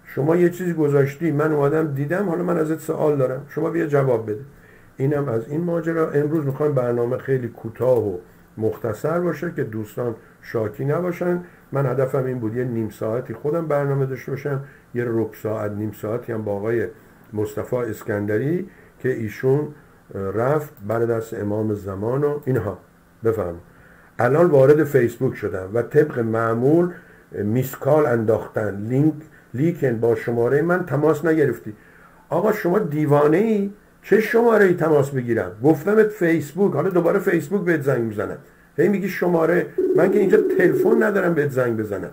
شما یه چیزی گذاشتی من اومدم دیدم حالا من ازت سوال دارم. شما بیا جواب بده. اینم از این ماجرا. امروز می‌خوایم برنامه خیلی کوتاه و مختصر باشه که دوستان شاکی نباشن. من هدفم این بود یه نیم ساعتی خودم برنامه داشته باشم. یه رب ساعت نیم ساعتی هم با آقای مصطفی اسکندری که ایشون رفت بر دست امام زمان و اینها. بفهم. الان وارد فیسبوک شدم و طبق معمول میسکال انداختن. لینک لیکن با شماره من تماس نگرفتی. آقا شما دیوانه ای چه شماره ای تماس بگیرم؟ گفتمت فیسبوک. حالا دوباره فیسبوک بهت زنگ می‌زنم. هی میگی شماره. من که اینجا تلفن ندارم بهت زنگ بزنم.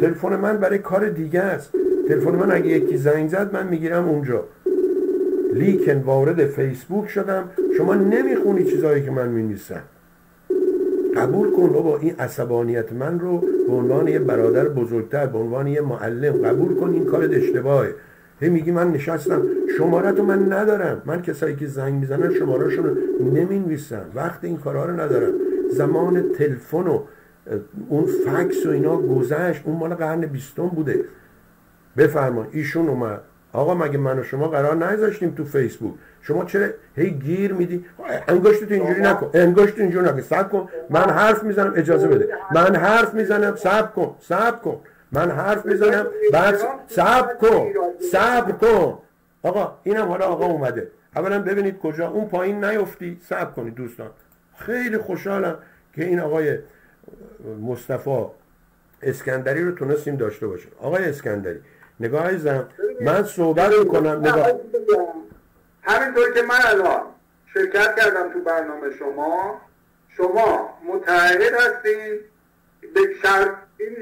تلفن من برای کار دیگه است. تلفن من اگه یکی زنگ زد من می‌گیرم اونجا. لیکن وارد فیسبوک شدم. شما نمی‌خونی چیزهایی که من می‌نویسم. قبول کن بابا این عصبانیت من رو به عنوان یه برادر بزرگتر به عنوان یه معلم قبول کن این کار اشتباهه. هی میگی من نشستم. شماره تو من ندارم. من کسایی که زنگ می‌زنن شمارهشون رو نمی‌نویسم. وقت این کارها رو ندارم. زمان تلفن و اون فکس و اینا گذشت. اون مال قرن بیستم بوده. بفرما ایشون اومد. آقا مگه من و شما قرار نذاشتیم تو فیسبوک؟ شما چرا هی گیر میدی؟ انگشت تو اینجوری نکن. انگشت اینجوری نکن. صبر کن. من حرف می‌زنم. اجازه بده. من حرف می‌زنم. صبر کن. صبر کن. من حرف می‌زنم. بعد صبر کن. صبر کن. آقا اینم حالا آقا اومده. اولا ببینید کجا. اون پایین نیفتی. صبر کنید دوستان. خیلی خوشحالم که این آقای مصطفی اسکندری رو تونستیم داشته باشیم. آقای اسکندری نگاه عزیزم من صحبت می‌کنم نگاه. همینطور که من الان شرکت کردم تو برنامه شما شما متعهد هستین به شرط این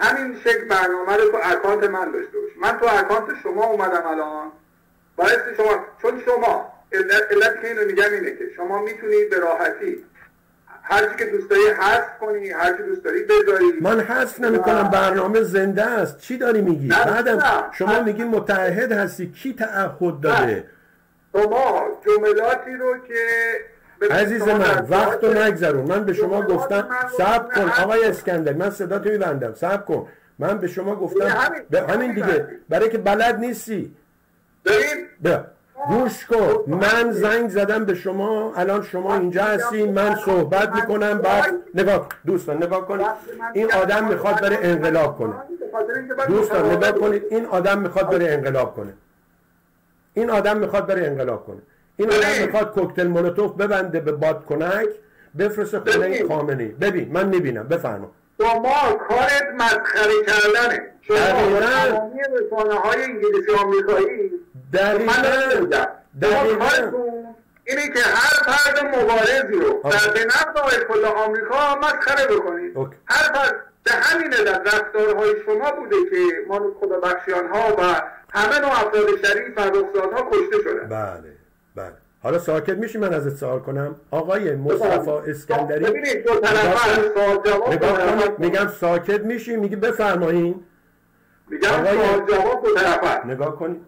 همین شکل برنامه رو تو اکانت من داشته باش من تو اکانت شما اومدم الان. باید شما؟ چون شما علت که اینو میگم اینه که شما می‌تونید به راحتی هر که دوست داری حذف کنی هر دوست داری بذاری. من حذف نمی کنم برنامه زنده است. چی داری میگی؟ بعدم شما میگی متعهد هستی. کی تعهد داره شما جملاتی رو که عزیز من وقت رو نگذرون. من به شما گفتم سب کن آقای اسکندر من صدا تو میبندم سب کن. من به شما گفتم به همین دیگه. برای که بلد نیستی. ببین گوش کن من زنگ زدم به شما الان شما اینجا هستی من صحبت می‌کنم بعد نگاه دوستان نگاه کنید این آدم می‌خواد بره انقلاب کنه. دوستان نگاه کنید. این آدم می‌خواد بره انقلاب کنه. این آدم می‌خواد بره انقلاب کنه. این آدم می‌خواد کوکتل مولوتوف ببنده به بادکنک بفرسته خونه خامنه‌ای. ببین من می‌بینم. بفرما. شما کارت مسخره کردنه. شما رسانه های انگلیسی آمریکایی دقیقا. دقیقا. اینه که هر فرد مبارزی رو در به نفت کل آمریکا مسخره بکنید. هر فرد به همین علت رفتارهای شما بوده که ما خدا بخشیان ها و همه نوع افراد شریف و رخزادها کشته شدن. بله. حالا ساکت میشی من ازت سوال کنم؟ آقای مصطفی اسکندری میگم ساکت میشی میگی بفرمایین. میگم دو نگاه کنید.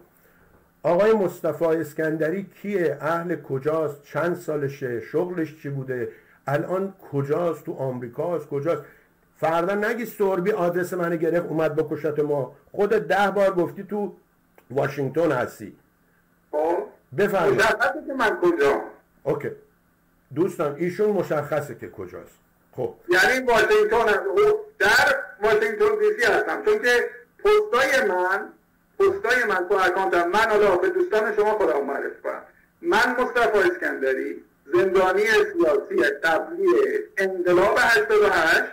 آقای مصطفی اسکندری کیه؟ اهل کجاست؟ چند سالشه؟ شغلش چی بوده؟ الان کجاست؟ تو آمریکاست؟ کجاست؟ فردا نگی سوربی آدرس منو گرفت اومد بکشت ما. خود ده بار گفتی تو واشنگتن هستی. خب. بفرمایید. که من کجا اوکی. دوستان ایشون مشخصه که کجاست. خب. یعنی واشنگتن در واشنگتن دی سی هستم. چون که پستای من پستای من تو اکانتم من حالا به دوستان شما خودم معرفی کنم. من مصطفی اسکندری زندانی سیاسی قبلی انقلاب 88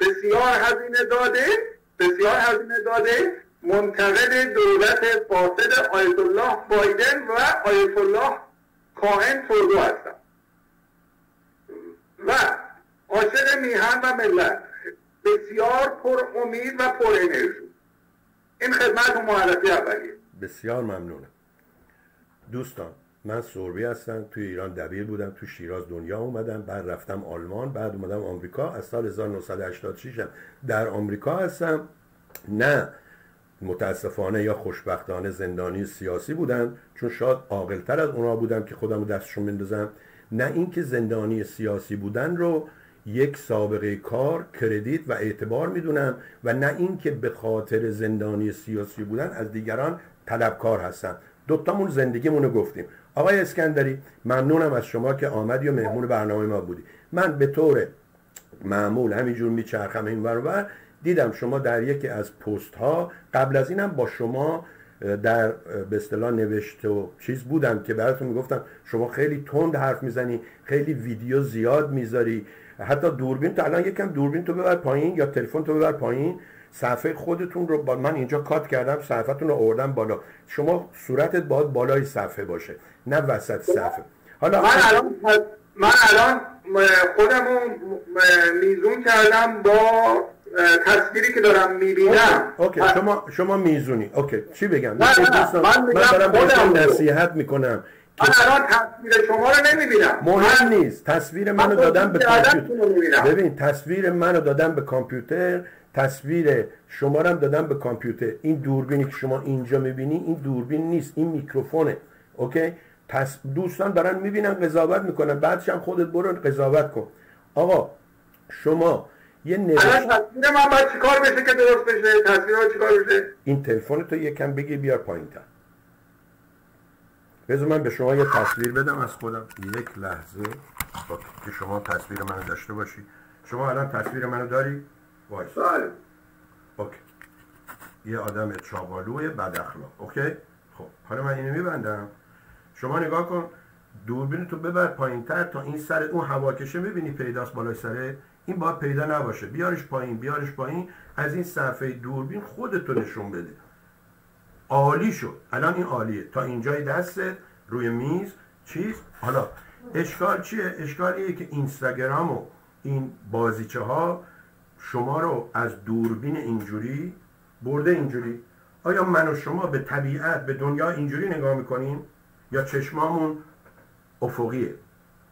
بسیار هزینه داده بسیار هزینه داده منتقد دولت فاسد آیت الله بایدن و آیت الله کاهن تردو هستم. و عاشق میهن و ملت. بسیار پر امید و پر انرژی. این خدمت و معرفی اولیه. بسیار ممنونم. دوستان من سوربی هستم. توی ایران دبیر بودم. تو شیراز دنیا اومدم. بعد رفتم آلمان. بعد اومدم آمریکا. از سال 1986 در آمریکا هستم. نه متاسفانه یا خوشبختانه زندانی سیاسی بودم چون شاید عاقلتر از اونا بودم که خودم رو دستشون بندازم نه اینکه زندانی سیاسی بودن رو یک سابقه کار کردیت و اعتبار می‌دونم و نه اینکه به خاطر زندانی سیاسی بودن از دیگران طلبکار هستم دوتامون زندگیمون رو گفتیم. آقای اسکندری ممنونم از شما که آمدی و مهمون برنامه ما بودی. من به طور معمول همینجور میچرخم این ور. دیدم شما در یکی از پست ها قبل از اینم با شما در به اصطلاح نوشته و چیز بودم که براتون می‌گفتم شما خیلی تند حرف می‌زنی خیلی ویدیو زیاد می‌ذاری. حتی دوربین تو الان یکم دوربین تو ببر پایین یا تلفن تو ببر پایین. صفحه خودتون رو با من اینجا کات کردم صفحتون رو آوردم بالا. شما صورتت باید بالای صفحه باشه نه وسط صفحه. حالا من الان من الان خودم میزون کردم با تصویری که دارم می‌بینم. اوکی شما شما میزونی. اوکی چی بگم؟ نه نه من, من دارم بهتون نصیحت می‌کنم من الان تصویر شما رو نمی‌بینم. مهم نیست. تصویر منو دادم به کامپیوتر. ببین تصویر منو دادم به کامپیوتر تصویر شما رو دادم به کامپیوتر. این دوربینی که شما اینجا می‌بینی این دوربین نیست این میکروفونه. اوکی؟ پس دوستان دارن می‌بینن قضاوت می‌کنن. بعدش هم خودت برو قضاوت کن. آقا شما یه نوشت تصویر من باید چیکار بشه که درست بشه؟ تصویر چیکار بشه؟ این تلفن تو یکم بگی بیار پایین تر بذار من به شما یه تصویر بدم از خودم. یک لحظه. با که شما تصویر منو داشته باشی. شما الان تصویر منو داری؟ وایسا بله okay. یه آدم چابالوه بد اخلاق. okay؟ خب حالا من اینو میبندم. شما نگاه کن. دوربین تو ببر پایین تر تا این سر اون هواکشه می‌بینی پیداست بالای سره این باید پیدا نباشه. بیارش پایین بیارش پایین. از این صفحه دوربین خودتو نشون بده. عالی شد. الان این عالیه. تا اینجای دستت روی میز چیز؟ حالا اشکال چیه؟ اشکال ایه که اینستاگرام و این بازیچه ها شما رو از دوربین اینجوری برده اینجوری. آیا من و شما به طبیعت به دنیا اینجوری نگاه می‌کنیم؟ یا چشمامون افقیه؟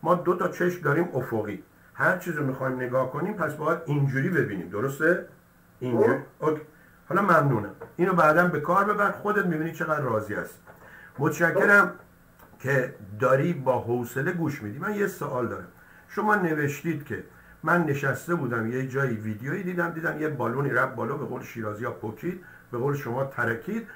ما دو تا چشم داریم افقی. هر چیز رو می‌خوایم نگاه کنیم پس باید اینجوری ببینیم. درسته؟ اینجوری خب. حالا ممنونم. اینو بعدا به کار ببر خودت می‌بینی چقدر راضی است متشکرم که داری با حوصله گوش میدی. من یه سوال دارم. شما نوشتید که من نشسته بودم یه جایی ویدیویی دیدم دیدم یه بالونی رفت بالا به قول شیرازی ها پکید به قول شما ترکید.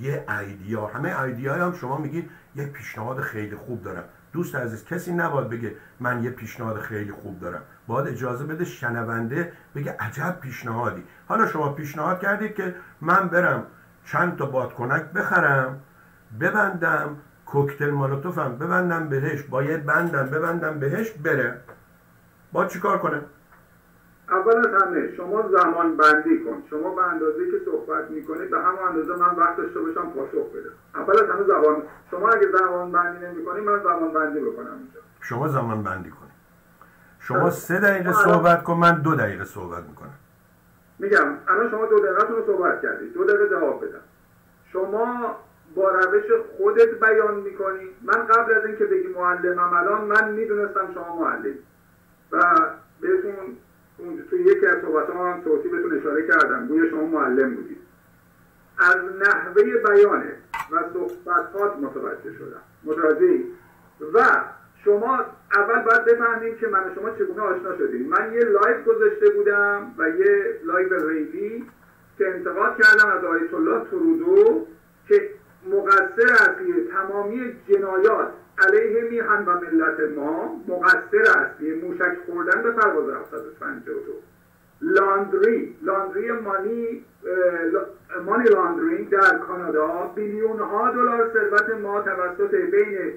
یه ایدیا. همه ایدیا هم شما میگید یه پیشنهاد خیلی خوب دارم. دوست عزیز کسی نباید بگه من یه پیشنهاد خیلی خوب دارم. باید اجازه بده شنونده بگه عجب پیشنهادی. حالا شما پیشنهاد کردید که من برم چند تا بادکنک بخرم ببندم کوکتل مالوتوفم ببندم بهش با یه بندم ببندم بهش بره با چیکار کنم؟ اول از همه شما زمان بندی کن. شما به اندازه که صحبت می‌کنید به همون اندازه من وقت داشته باشم پاسخ بدم. اول از همه زبان شما اگه زمان بندی نمی‌کنید من زمان بندی بکنم اینجا. شما زمان بندی کنید شما سه دقیقه صحبت کن من دو دقیقه صحبت می‌کنم. میگم الان شما دو دقیقه رو صحبت کردید دو دقیقه جواب بدم. شما با روش خودت بیان می‌کنی. من قبل از اینکه بگی معلمم الان من می‌دونستم شما معلم. و بهتون توی یکی از صحبت ما هم صوتی بهتون اشاره کردم. گویا شما معلم بودید از نحوه بیانه و صحبتات متوجه شدم. متوجه و شما اول باید بفهمیم که من شما چگونه آشنا شدیم. من یه live گذاشته بودم و یه لایو ریلی که انتقاد کردم از آیت الله ترودو که مقصر از تمامی جنایات علیه میهن و ملت ما مقصر است. موشک خوردن به پرواز 752 لاندری لاندری مانی مانی لاندرینگ در کانادا بیلیون ها دلار ثروت ما توسط بین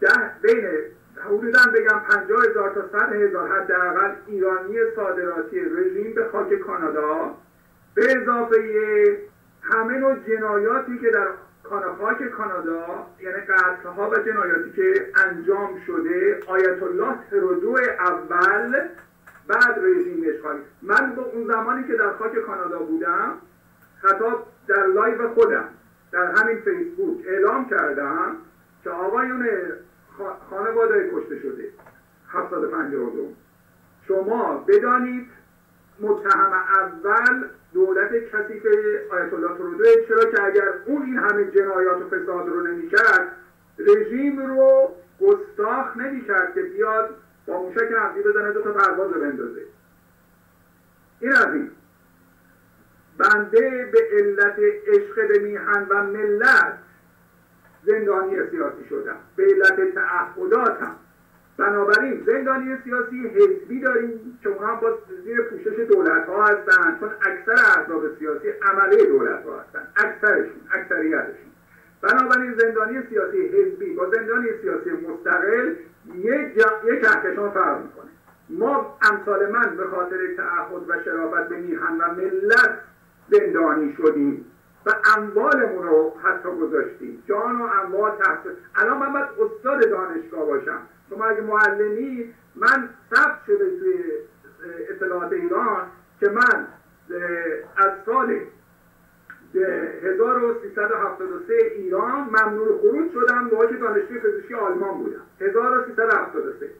ده بین حدودا بگم 50 هزار تا 100 هزار حداقل ایرانی صادراتی رژیم به خاک کانادا به اضافه همه نوع جنایاتی که در خاک کانادا یعنی ها و جنایاتی که انجام شده آیت الله ترودو اول بعد رژیم اشغالی من با اون زمانی که در خاک کانادا بودم خطاب در live خودم در همین فیسبوک اعلام کردم که آقایون خانواده کشته شده. 752 شما بدانید متهم اول دولت کثیف آیت الله ترودو چرا که اگر اون این همه جنایات و فساد رو نمی‌کرد رژیم رو گستاخ نمی‌کرد که بیاد با موشک نفتی بزنه دو تا پرواز رو بندازه. این از این. بنده به علت عشق به میهن و ملت زندانی سیاسی شدم. به علت تعهداتم. بنابراین زندانی سیاسی حزبی داریم که اونها با زیر پوشش دولت ها هستن. چون اکثر احزاب سیاسی عمله دولت ها هستن. اکثرشون اکثریتشون. بنابراین زندانی سیاسی حزبی با زندانی سیاسی مستقل یک یک کهکشان فرق می‌کنه. ما امثال من به خاطر تعهد و شرافت به میهن و ملت زندانی شدیم و اموالمون رو حتی گذاشتیم. جان و اموال تحت الان من باید استاد دانشگاه باشم. شما اگه معلمی من ثبت شده توی اطلاعات ایران که من از سال 1373 ایران ممنوع خروج شدم موقعی که دانشجوی پزشکی آلمان بودم. 1373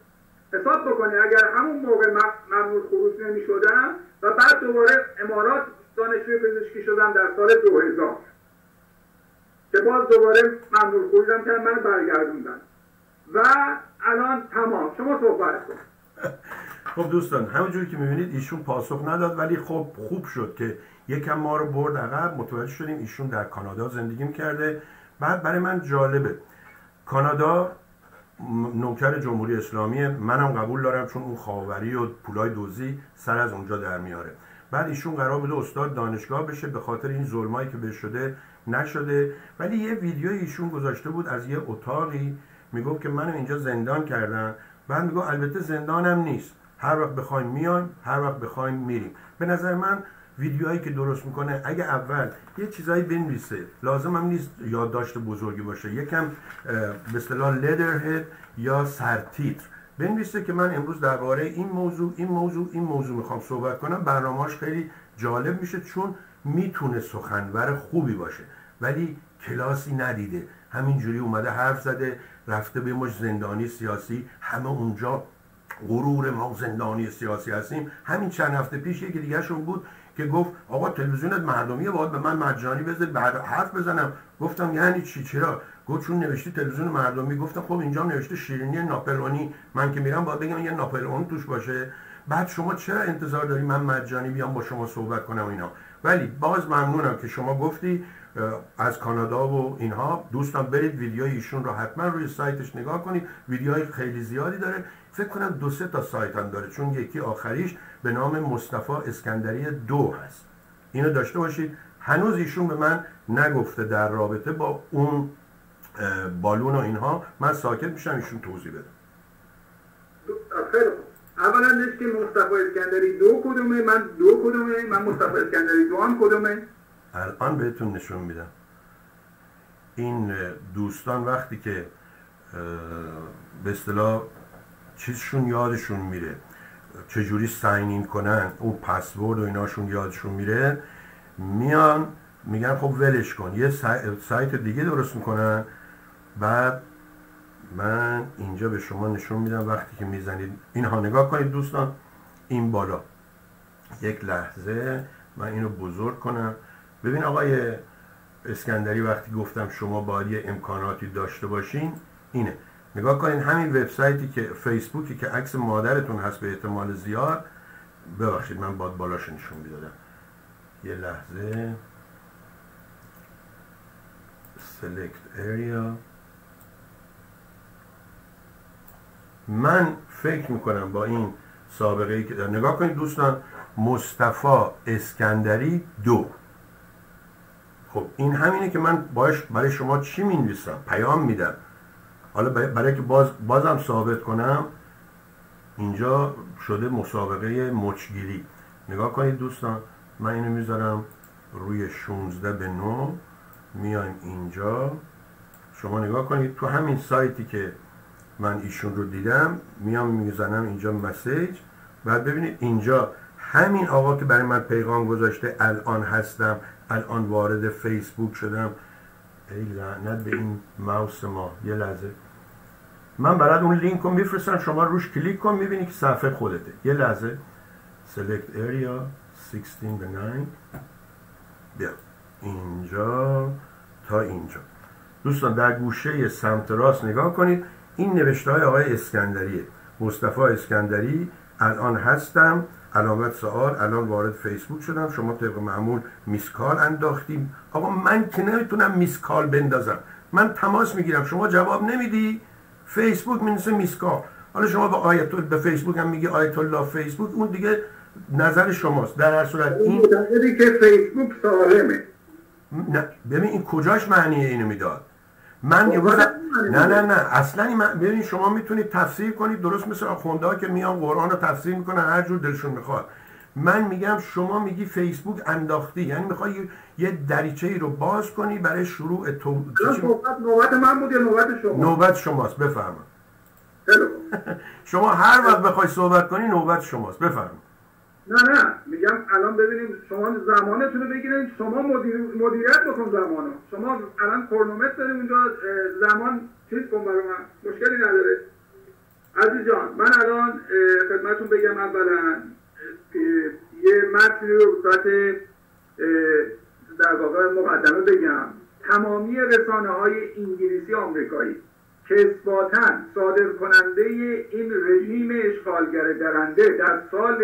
حساب بکنید اگر همون موقع ممنوع خروج نمی شدم و بعد دوباره امارات دانشجوی پزشکی شدم در سال 2000 که باز دوباره ممنوع خروجم که من برگردوندن و الان تمام. شما صحبت کن. خب دوستان همونجوری که می‌بینید ایشون پاسخ نداد ولی خب خوب شد که یکم ما رو برد عقب. متوجه شدیم ایشون در کانادا زندگی کرده بعد برای من جالبه. کانادا نوکر جمهوری اسلامی منم قبول دارم چون اون خاوری و پولای دوزی سر از اونجا در میاره. بعد ایشون قرار بوده استاد دانشگاه بشه. به خاطر این ظلمایی که بهش شده نشده. ولی یه ویدیو ایشون گذاشته بود از یه اتاقی می‌گفت که منو اینجا زندان کردن بعد می‌گفت البته زندانم نیست. هر وقت بخوایم میایم هر وقت بخوایم میریم. به نظر من ویدیوهایی که درست می‌کنه اگه اول یه چیزایی بنویسه لازم هم نیست یادداشت بزرگی باشه. یکم به اصطلاح لدرهد یا سرتیتر. بنویسه که من امروز درباره این موضوع این موضوع این موضوع می‌خوام صحبت کنم. برنامه‌اش خیلی جالب میشه چون می‌تونه سخنور خوبی باشه. ولی کلاسی ندیده. همینجوری اومده حرف زده. رفته به مش زندانی سیاسی. همه اونجا غرور ما زندانی سیاسی هستیم. همین چند هفته پیش یکی دیگه شون بود که گفت آقا تلویزیونت مردمیه باید به من مجانی بذار بعد حرف بزنم. گفتم یعنی چی؟ چرا؟ گفت چون نوشتی تلویزیون مردمی. گفتم خب اینجا نوشته شیرینی ناپلونی من که میرم باید بگم یه ناپلئون توش باشه. بعد شما چرا انتظار داری من مجانی بیام با شما صحبت کنم اینا؟ ولی باز ممنونم که شما گفتی. از کانادا و اینها. دوستان برید ویدیوی ایشون رو حتما روی سایتش نگاه کنید. ویدیوهای خیلی زیادی داره. فکر کنم دو سه تا سایت هم داره چون یکی آخریش به نام مصطفی اسکندری دو هست. اینو داشته باشید. هنوز ایشون به من نگفته در رابطه با اون بالون و اینها. من ساکت میشم ایشون توضیح بده. اولا نیست که مصطفی اسکندری دو کدومه من دو کدومه من مصطفی اسکندری دو هم کدومه؟ الان بهتون نشون میدم. این دوستان وقتی که به اصطلاح چیزشون یادشون میره چجوری ساین کنن اون پسورد و ایناشون یادشون میره میان میگن خب ولش کن. یه سایت دیگه درست می‌کنن. بعد من اینجا به شما نشون میدم وقتی که می‌زنید. اینها نگاه کنید دوستان. این بالا. یک لحظه. من اینو بزرگ کنم. ببین آقای اسکندری وقتی گفتم شما باید امکاناتی داشته باشین اینه. نگاه کنین همین وبسایتی که فیسبوکی که عکس مادرتون هست به احتمال زیاد ببخشید من باد بالاش نشون می‌دادم. یه لحظه. Select area. من فکر می‌کنم با این سابقه ای که نگاه کنید دوستان مصطفی اسکندری دو. خب این همینه که من باش برای شما چی می پیام میدم. حالا برای که باز بازم ثابت کنم اینجا شده مسابقه مچگیری. نگاه کنید دوستان من اینو می‌ذارم روی 16 به 9 میایم اینجا. شما نگاه کنید تو همین سایتی که من ایشون رو دیدم میام می‌زنم اینجا مسیج. بعد ببینید اینجا همین آقا که برای من پیغام گذاشته الان هستم الان وارد فیسبوک شدم. ای لعنت به این ماوس ما. یه لحظه. من برات اون لینک رو میفرستم شما روش کلیک کن می‌بینی که صفحه خودته. یه لحظه. Select area 16 به 9 بیا. اینجا تا اینجا. دوستان در گوشه سمت راست نگاه کنید. این نوشته های آقای اسکندریه. مصطفی اسکندری الان هستم. علامت سوال الان وارد فیسبوک شدم شما طبق معمول میسکال انداختیم. آقا من که نمی‌تونم میسکال بندازم. من تماس می‌گیرم. شما جواب نمیدی. فیسبوک مینسه میسکال حالا شما به آیت به فیسبوک هم میگی آیت الله فیسبوک. اون دیگه نظر شماست. در هر صورت این که فیسبوک سالمه. نه. ببین این کجاش معنی اینو می‌داد؟ من یه نه نه نه اصلا من ببین شما می‌تونید تفسیر کنید. درست مثل آخونده که میان قرآن رو تفسیر می‌کنن هر جور دلشون می‌خواد. من میگم شما میگی فیسبوک انداختی. یعنی می‌خوای یه دریچه ای رو باز کنی برای شروع تو نوبت من بود یا نوبت شما؟ نوبت شماست. بفرما <laughs> شما هر وقت بخوای صحبت کنی نوبت شماست. بفرما نه نه. میگم الان ببینیم شما زمانتون رو بگیرید شما مدیر... مدیریت بکن زمانو. شما الان کرنومتر داریم اونجا. زمان چیز کن برای من. مشکلی نداره. عزیز جان من الان خدمتون بگم اولا یه متنی رو صورت در واقع مقدمه بگم. تمامی رسانه های انگلیسی آمریکایی که اثباتا صادر کننده این رژیم اشغالگر درنده در سال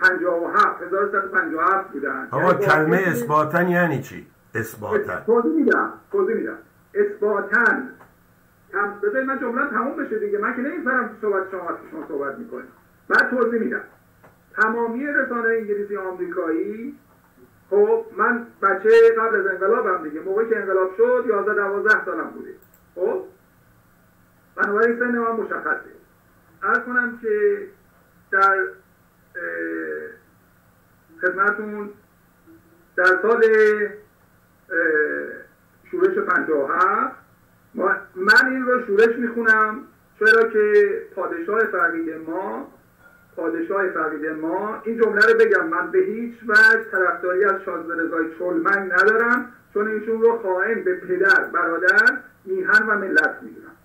57 1157 بودن. آقا یعنی کلمه اثباتا یعنی چی؟ اثباتا. توضیح میدم توضیح میدم. اثباتا. بذارید من جمله تموم بشه دیگه. من که نمیفرم صحبت شما شما صحبت می‌کنیم بعد توضیح میدم. تمامی رسانه انگلیسی آمریکایی خب من بچه قبل از انقلابم دیگه. موقعی که انقلاب شد 11 12 سالم بوده. خب؟ بنابراین سن من مشخصه. ارز کنم که در خدمتون. در سال شورش 57 من این رو شورش می‌خونم. چرا که پادشاه فقید ما پادشاه فقید ما این جمله رو بگم. من به هیچ وجه طرفداری از شازده رضای چلمنگ ندارم چون ایشون رو خائن به پدر برادر میهن و ملت می‌دونم.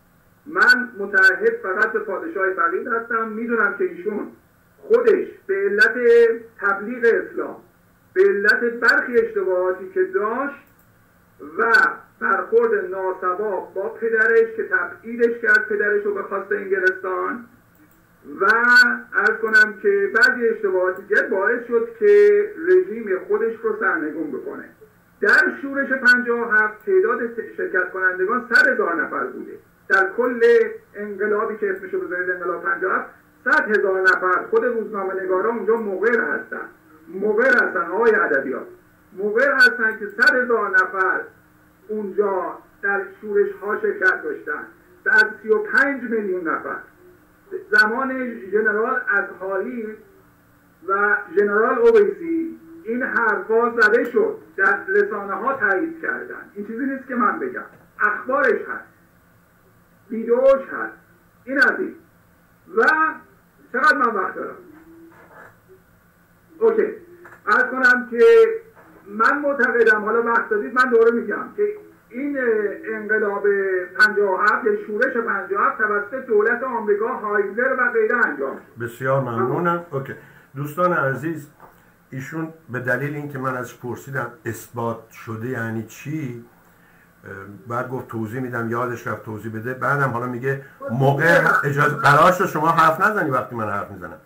من متعهد فقط به پادشاه فقید هستم. می‌دونم که ایشون خودش به علت تبلیغ اسلام به علت برخی اشتباهاتی که داشت و برخورد ناسواب با پدرش که تبعیدش کرد پدرش رو به خواست انگلستان و ارز کنم که بعضی اشتباهاتی که باعث شد که رژیم خودش رو سرنگون بکنه. در شورش 57 تعداد شرکت کنندگان سر هزار نفر بوده. در کل انقلابی که اسمشو بذارید انقلاب 57 صد هزار نفر خود روزنامه نگارا اونجا موقر هستن. موقر هستن آقای ادبیات. موقر هستن که صد هزار نفر اونجا در شورش ها شرکت داشتن در 35 میلیون نفر. زمان ژنرال ازهاری و ژنرال اویسی این حرفا زده شد در رسانه ها تایید کردن. این چیزی نیست که من بگم. اخبارش هست. ویدیوش هست. این از این. و چقدر من وقت دارم؟ OK. عرض کنم که من معتقدم حالا وقت دادید من دوباره میگم که این انقلاب 57 یا شورش 57 توسط دولت آمریکا هایزر و غیره انجام شد. بسیار ممنونم. OK. دوستان عزیز ایشون به دلیل اینکه من ازش پرسیدم اثبات شده یعنی چی بعد گفت توضیح میدم یادش رفت توضیح بده. بعدم حالا میگه موقع اجازه رو شما حرف نزنی وقتی من حرف می‌زنم.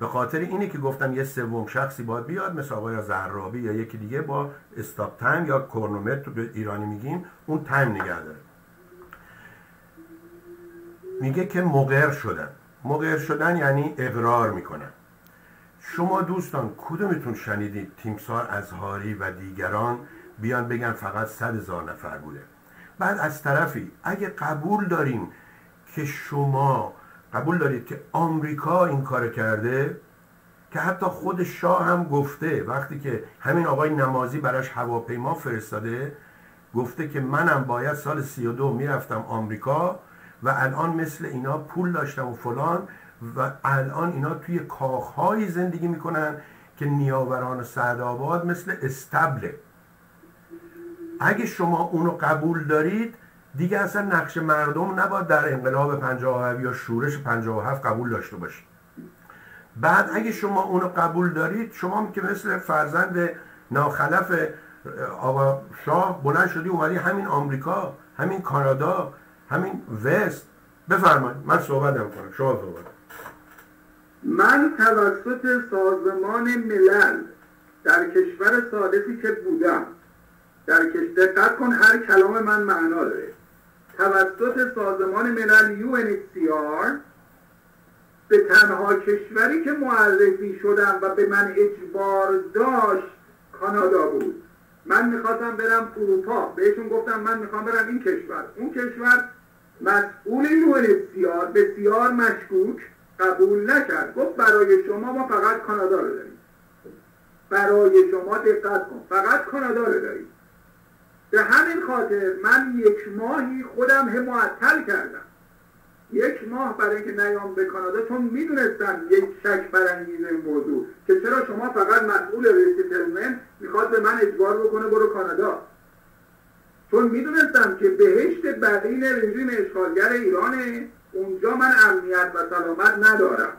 به خاطر اینه که گفتم یه سوم شخصی باید بیاد مثل آقای زهرابی یا یکی دیگه با stop time یا کرنومتر به ایرانی میگیم اون time نگه داره. میگه که مقر شدن. مقر شدن یعنی اقرار می‌کنن. شما دوستان کدومتون شنیدید تیمسار ازهاری و دیگران بیان بگن فقط صد هزار نفر بوده. بعد از طرفی اگه قبول داریم که شما قبول دارید که آمریکا این کار کرده که حتی خود شاه هم گفته وقتی که همین آقای نمازی براش هواپیما فرستاده گفته که منم باید سال 32 می‌رفتم آمریکا و الان مثل اینا پول داشتم و فلان و الان اینا توی کاخهایی زندگی می‌کنن که نیاوران سعدآباد مثل استبله. اگه شما اونو قبول دارید دیگه اصلا نقش مردم نباید در انقلاب 57 یا شورش 57 قبول داشته باشید بعد اگه شما اونو قبول دارید شما که مثل فرزند ناخلف آقا شاه بلند شدی اومدی همین آمریکا همین کانادا همین وست. بفرمایید من صحبت کنم شما صحبت. من توسط سازمان ملل در کشور سادسی که بودم در کشور دقت کن هر کلام من معنا داره. توسط سازمان ملل UNHCR به تنها کشوری که معرفی شدم و به من اجبار داشت کانادا بود. من می‌خواستم برم اروپا. بهشون گفتم من می‌خوام برم این کشور. اون کشور مسئول UNHCR بسیار مشکوک قبول نکرد. گفت برای شما ما فقط کانادا رو داریم. برای شما دقت کن. فقط کانادا رو داریم. به همین خاطر من یک ماهی خودم هم معطل کردم. یک ماه برای اینکه نیام به کانادا چون می‌دونستم یک شک برانگیز این موضوع. که چرا شما فقط مسئول resettlement می‌خواد به من اجبار بکنه برو کانادا؟ چون می‌دونستم که بهشت بقیل رژیم اشغالگر ایرانه اونجا من امنیت و سلامت ندارم.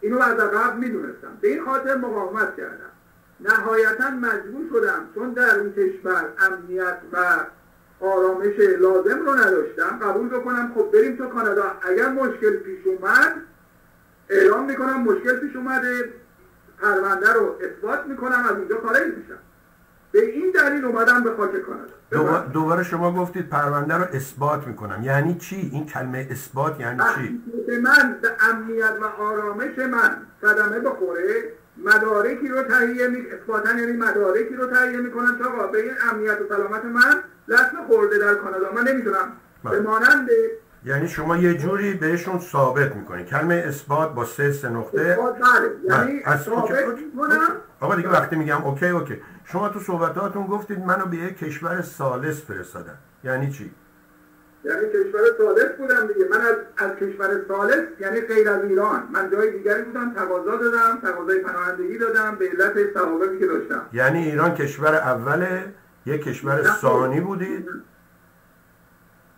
اینو از قبل می‌دونستم. به این خاطر مقاومت کردم. نهایتا مجبور شدم چون در این کشور امنیت و آرامش لازم رو نداشتم قبول بکنم خب بریم تو کانادا. اگر مشکل پیش اومد اعلام می‌کنم مشکل پیش اومده. پرونده رو اثبات می‌کنم از اونجا خارج میشم. به این دلیل اومدم به خاک کانادا. دوباره شما گفتید پرونده رو اثبات می‌کنم. یعنی چی؟ این کلمه اثبات یعنی چی؟ من به امنیت و آرامش من صدمه بخوره. مدارکی رو تهیه می اثباتا یعنی مدارکی رو تهیه می‌کنم تا به این امنیت و سلامت من لطمه خورده در کانادا. من نمی‌تونم. به بله. مانند یعنی شما یه جوری بهشون ثابت می‌کنید کلمه اثبات با ث سه نقطه. اثبات بله. یعنی ثابت آقا دیگه وقتی میگم OK OK. شما تو صحبتاتون گفتید منو به یک کشور ثالث فرستادن. یعنی چی؟ یعنی کشور سالس بودم دیگه. من از, از کشور سالس یعنی غیر از ایران. من جای دیگری بودم تقاضا دادم تقاضای پناهندگی دادم به علت ثوابتی که داشتم. یعنی ایران کشور اوله یک کشور ثانی بودید؟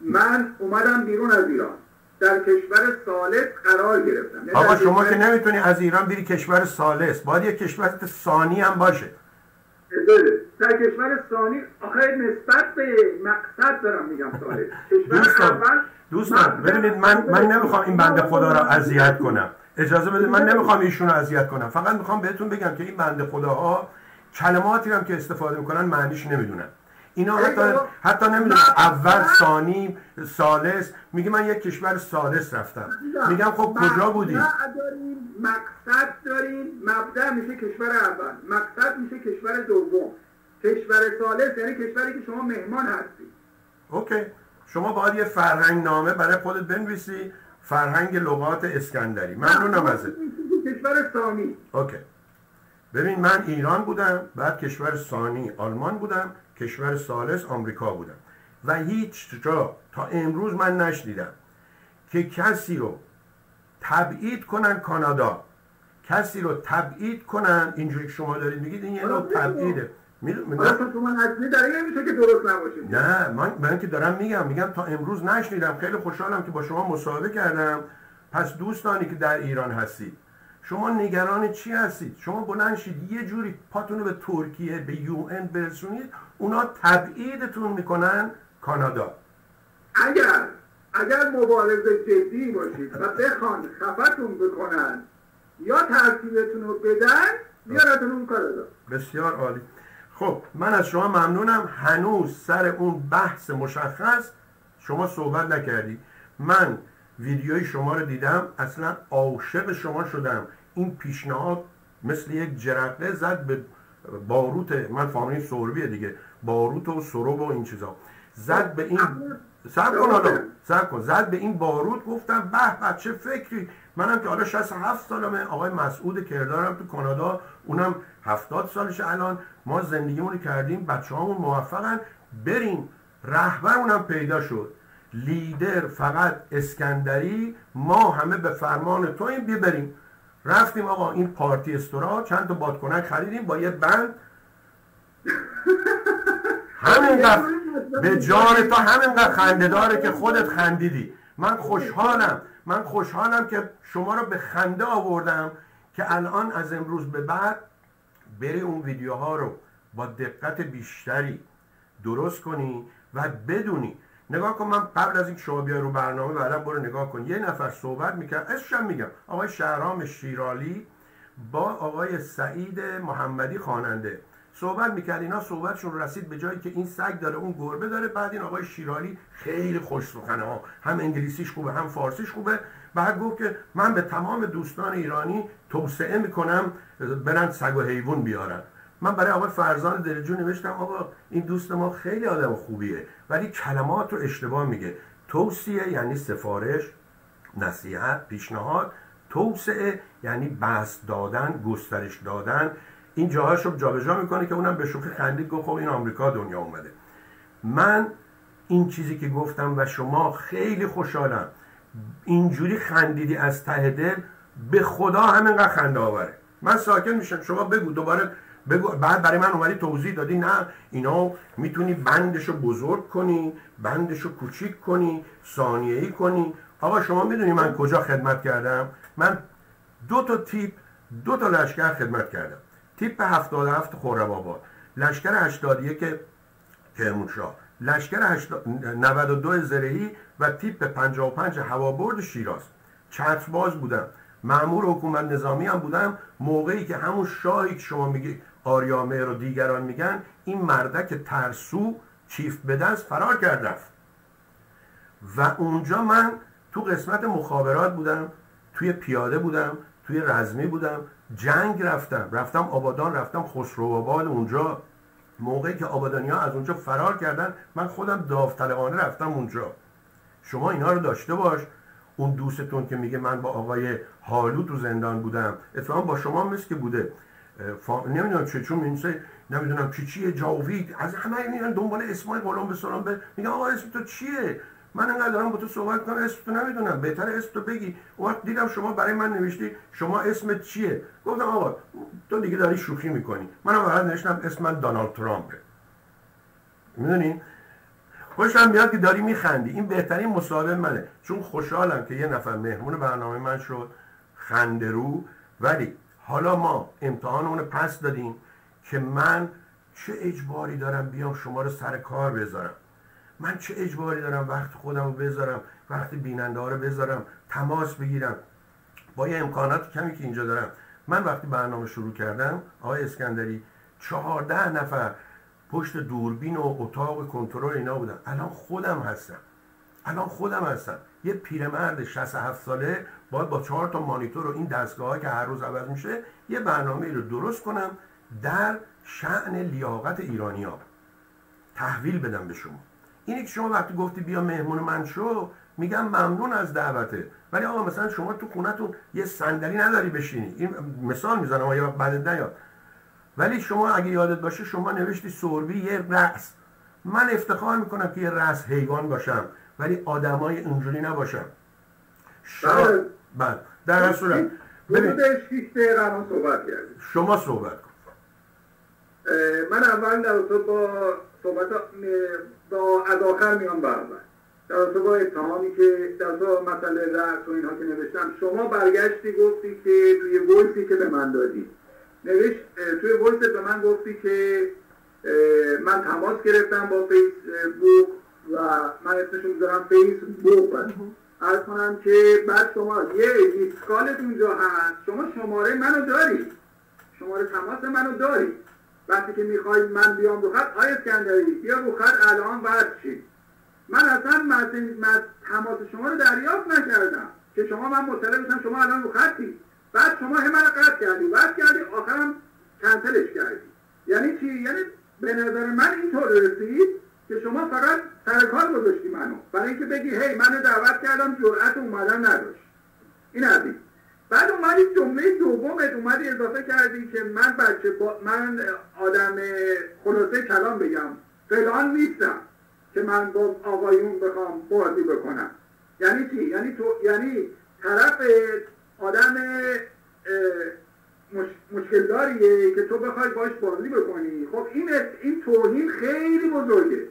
من اومدم بیرون از ایران. در کشور سالس قرار گرفتم. یعنی آقا شما که نمی‌تونی از ایران بری کشور سالس باید یک کشور ثانی هم باشه. در کشور ثانی آخه نسبت به مقصد دارم میگم سالس کشور اول دوستان ببینید من من نمی‌خوام این بنده خدا را اذیت کنم. اجازه بدید من نمی‌خوام ایشون رو اذیت کنم. فقط می‌خوام بهتون بگم که این بنده خداها کلماتی هم که استفاده می‌کنن معنیش نمی‌دونن. اینا حتی, حتی نمی‌دونم اول ثانی سالس میگه من یک کشور سالس رفتم. میگم خب کجا بودی؟ داریم مقصد داریم. مبدع میشه کشور اول. مقصد میشه کشور دوم. کشور ثالث یعنی کشوری که شما مهمان هستی. OK. شما باید یه فرهنگ نامه برای خودت بنویسی. فرهنگ لغات اسکندری. ممنونم ازت. کشور ثانی. OK. ببین من ایران بودم بعد کشور ثانی آلمان بودم. کشور ثالث آمریکا بودم. و هیچ جا تا امروز من نشنیدم که کسی رو تبعید کنن کانادا. کسی رو تبعید کنن اینجوری که شما دارید میگید این یه نوع تبعیده. نه من, من که دارم میگم میگم تا امروز نشنیدم. خیلی خوشحالم که با شما مصاحبه کردم. پس دوستانی که در ایران هستید شما نگران چی هستید؟ شما بلند شید یه جوری پاتون رو به ترکیه به یو ان برسونید. اونا تبعیدتون می‌کنن کانادا. اگر اگر مبارزه جدی باشید و بخوان خفتون بکنن یا ترتیبتون رو بدن بیارتون اون کانادا بسیار عالی. خب من از شما ممنونم. هنوز سر اون بحث مشخص شما صحبت نکردی. من ویدیوی شما رو دیدم اصلا عاشق شما شدم. این پیشنهاد مثل یک جرقه زد به باروت من فامیلی سوربیه دیگه. باروت و سروب و این چیزا. زد به این سب کن حالا. سب کن. زد به این باروت گفتم به بچه فکری؟ منم که حالا 67 سالمه. آقای مسعود کردارم تو کانادا. اونم 70 سالش الان. ما زندگیمون کردیم. بچه هامون موفقن. بریم. رهبر اونم پیدا شد. لیدر فقط اسکندری. ما همه به فرمان تو این بریم. رفتیم آقا این پارتی استورا چند تا بادکنک خریدیم با یه بند. همینقدر به جان تا همینقدر خنده داره که خودت خندیدی. من خوشحالم. من خوشحالم که شما رو به خنده آوردم که الان از امروز به بعد بری اون ویدیوها رو با دقت بیشتری درست کنی و بدونی نگاه کن من قبل از اینکه شما بیای رو برنامه بعدا برو نگاه کن. یه نفر صحبت می‌کرد اسمش میگم. آقای شهرام شیرالی با آقای سعید محمدی خواننده. صحبت می‌کرد اینا صحبتشون رسید به جایی که این سگ داره اون گربه داره. بعد این آقای شیرالی خیلی خوش سخنه. ها هم انگلیسیش خوبه هم فارسیش خوبه. بعد گفت که من به تمام دوستان ایرانی توسعه می‌کنم برن سگ و حیوان بیارن. من برای آقای فرزان دلجو نوشتم آقا این دوست ما خیلی آدم خوبیه ولی کلمات رو اشتباه میگه. توصیه یعنی سفارش نصیحت پیشنهاد. توسعه یعنی بست دادن گسترش دادن. این جاهاش جابجا می‌کنه که اونم به شوخی خندید گفت خب این آمریکا دنیا اومده. من این چیزی که گفتم و شما خیلی خوشحالم. اینجوری خندیدی از ته دل به خدا همینقدر خنده آوره. من ساکن میشم شما بگو دوباره بگو بعد برای من اومدی توضیح دادی نه اینا می‌تونی بندشو بزرگ کنی بندشو کوچیک کنی ثانیه ای کنی. آقا شما می‌دونی من کجا خدمت کردم؟ من دو تا تیپ دو تا لشکر خدمت کردم. تیپ 77 خرم آباد لشکر 81 کرمانشاه لشکر 92 زرهی و تیپ 55 هوابرد شیراز. چترباز بودم. معمور حکومت نظامی هم بودم موقعی که همون شاهی که شما میگی آریامه رو دیگران میگن این مردک ترسو چیف به دست فرار کرد رفت. و اونجا من تو قسمت مخابرات بودم توی پیاده بودم توی رزمی بودم جنگ رفتم. رفتم آبادان رفتم خسرو آباد اونجا. موقعی که آبادانی ها از اونجا فرار کردن من خودم داوطلبانه رفتم اونجا. شما اینا رو داشته باش. اون دوستتون که میگه من با آقای حالو تو زندان بودم. اتفاقا با شما مثل که بوده. فا... نمی‌دونم چه چون میشه نمی‌دونم چی چیه جاوید. از همه میرن دنبال اسمای قلم به سلام به میگن آقا اسم تو چیه؟ من انقدر دارم با تو صحبت کنم اسم تو نمی‌دونم. بهتر اسم تو بگی. وقت دیدم شما برای من نوشتی شما اسمت چیه؟ گفتم آقا تو دیگه داری شوخی می‌کنی. منم فقط نوشتم اسم من دانالد ترامپه می‌دونی؟ خوشم میاد که داری میخندی. این بهترین مصاحبه منه. چون خوشحالم که یه نفر مهمون برنامه من شد خنده رو. ولی حالا ما امتحان پس دادیم که من چه اجباری دارم بیام شما رو سر کار بذارم. من چه اجباری دارم وقت خودم رو بذارم وقت بیننده ها رو بذارم تماس بگیرم. با یه امکانات کمی که اینجا دارم. من وقتی برنامه شروع کردم آقای اسکندری چهارده نفر پشت دوربین و اتاق کنترل اینا بودم الان خودم هستم. الان خودم هستم. یه پیرمرد 67 ساله باید با چهار تا مانیتور و این دستگاه که هر روز عوض میشه یه برنامه رو درست کنم در شعن لیاقت ایرانی ها تحویل بدم به شما. اینی که شما وقتی گفتی بیا مهمون من شو میگم ممنون از دعوته. ولی آقا مثلا شما تو خونتون یه صندلی نداری بشینی. این مثال می‌زنم آیا بعد نیاد ولی شما اگه یادت باشه شما نوشتی سوربی یه رأس. من افتخار می‌کنم که یه رأس حیوان باشم ولی آدمای اینجوری نباشم. بله. بله. در هر صورت. صحبت شما صحبت کن. من اول در تو با صحبت با از آخر میام برابر در تو با اتهامی که در تو مسئله رأس و اینها که نوشتم شما برگشتی گفتی که توی ویسی که به من دادی. نوشت توی ویست به من گفتی که من تماس گرفتم با فیسبوک و من اسمشو می‌ذارم فیسبوک. از کنم که بعد شما یه دیسکالت اونجا هست. شما شماره منو داری. شماره تماس منو داری. وقتی که می‌خوای من بیام رو خط های اسکندری بیا رو خط الان چی؟ من اصلا من تماس شما رو دریافت نکردم که شما من مطلع بشم شما الان رو خطی. بعد شما همه رو قطع کردی. بعد کردی آخرم کنسلش کردی. یعنی چی؟ یعنی به نظر من اینطور رسید که شما فقط سر کار گذاشتی منو. برای اینکه بگی هی منو دعوت کردم جرأت اومدن نداشت. این از بعد اومدی جمله دومت اومدی اضافه کردی که من بچه با من آدم خلاصه کلام بگم. فلان نیستم که من با آقایون بخوام بازی بکنم. یعنی چی؟ یعنی تو یعنی طرف آدم مش... مشکل داریه که تو بخوای باش بازی بکنی. خب این این توهین خیلی بزرگه.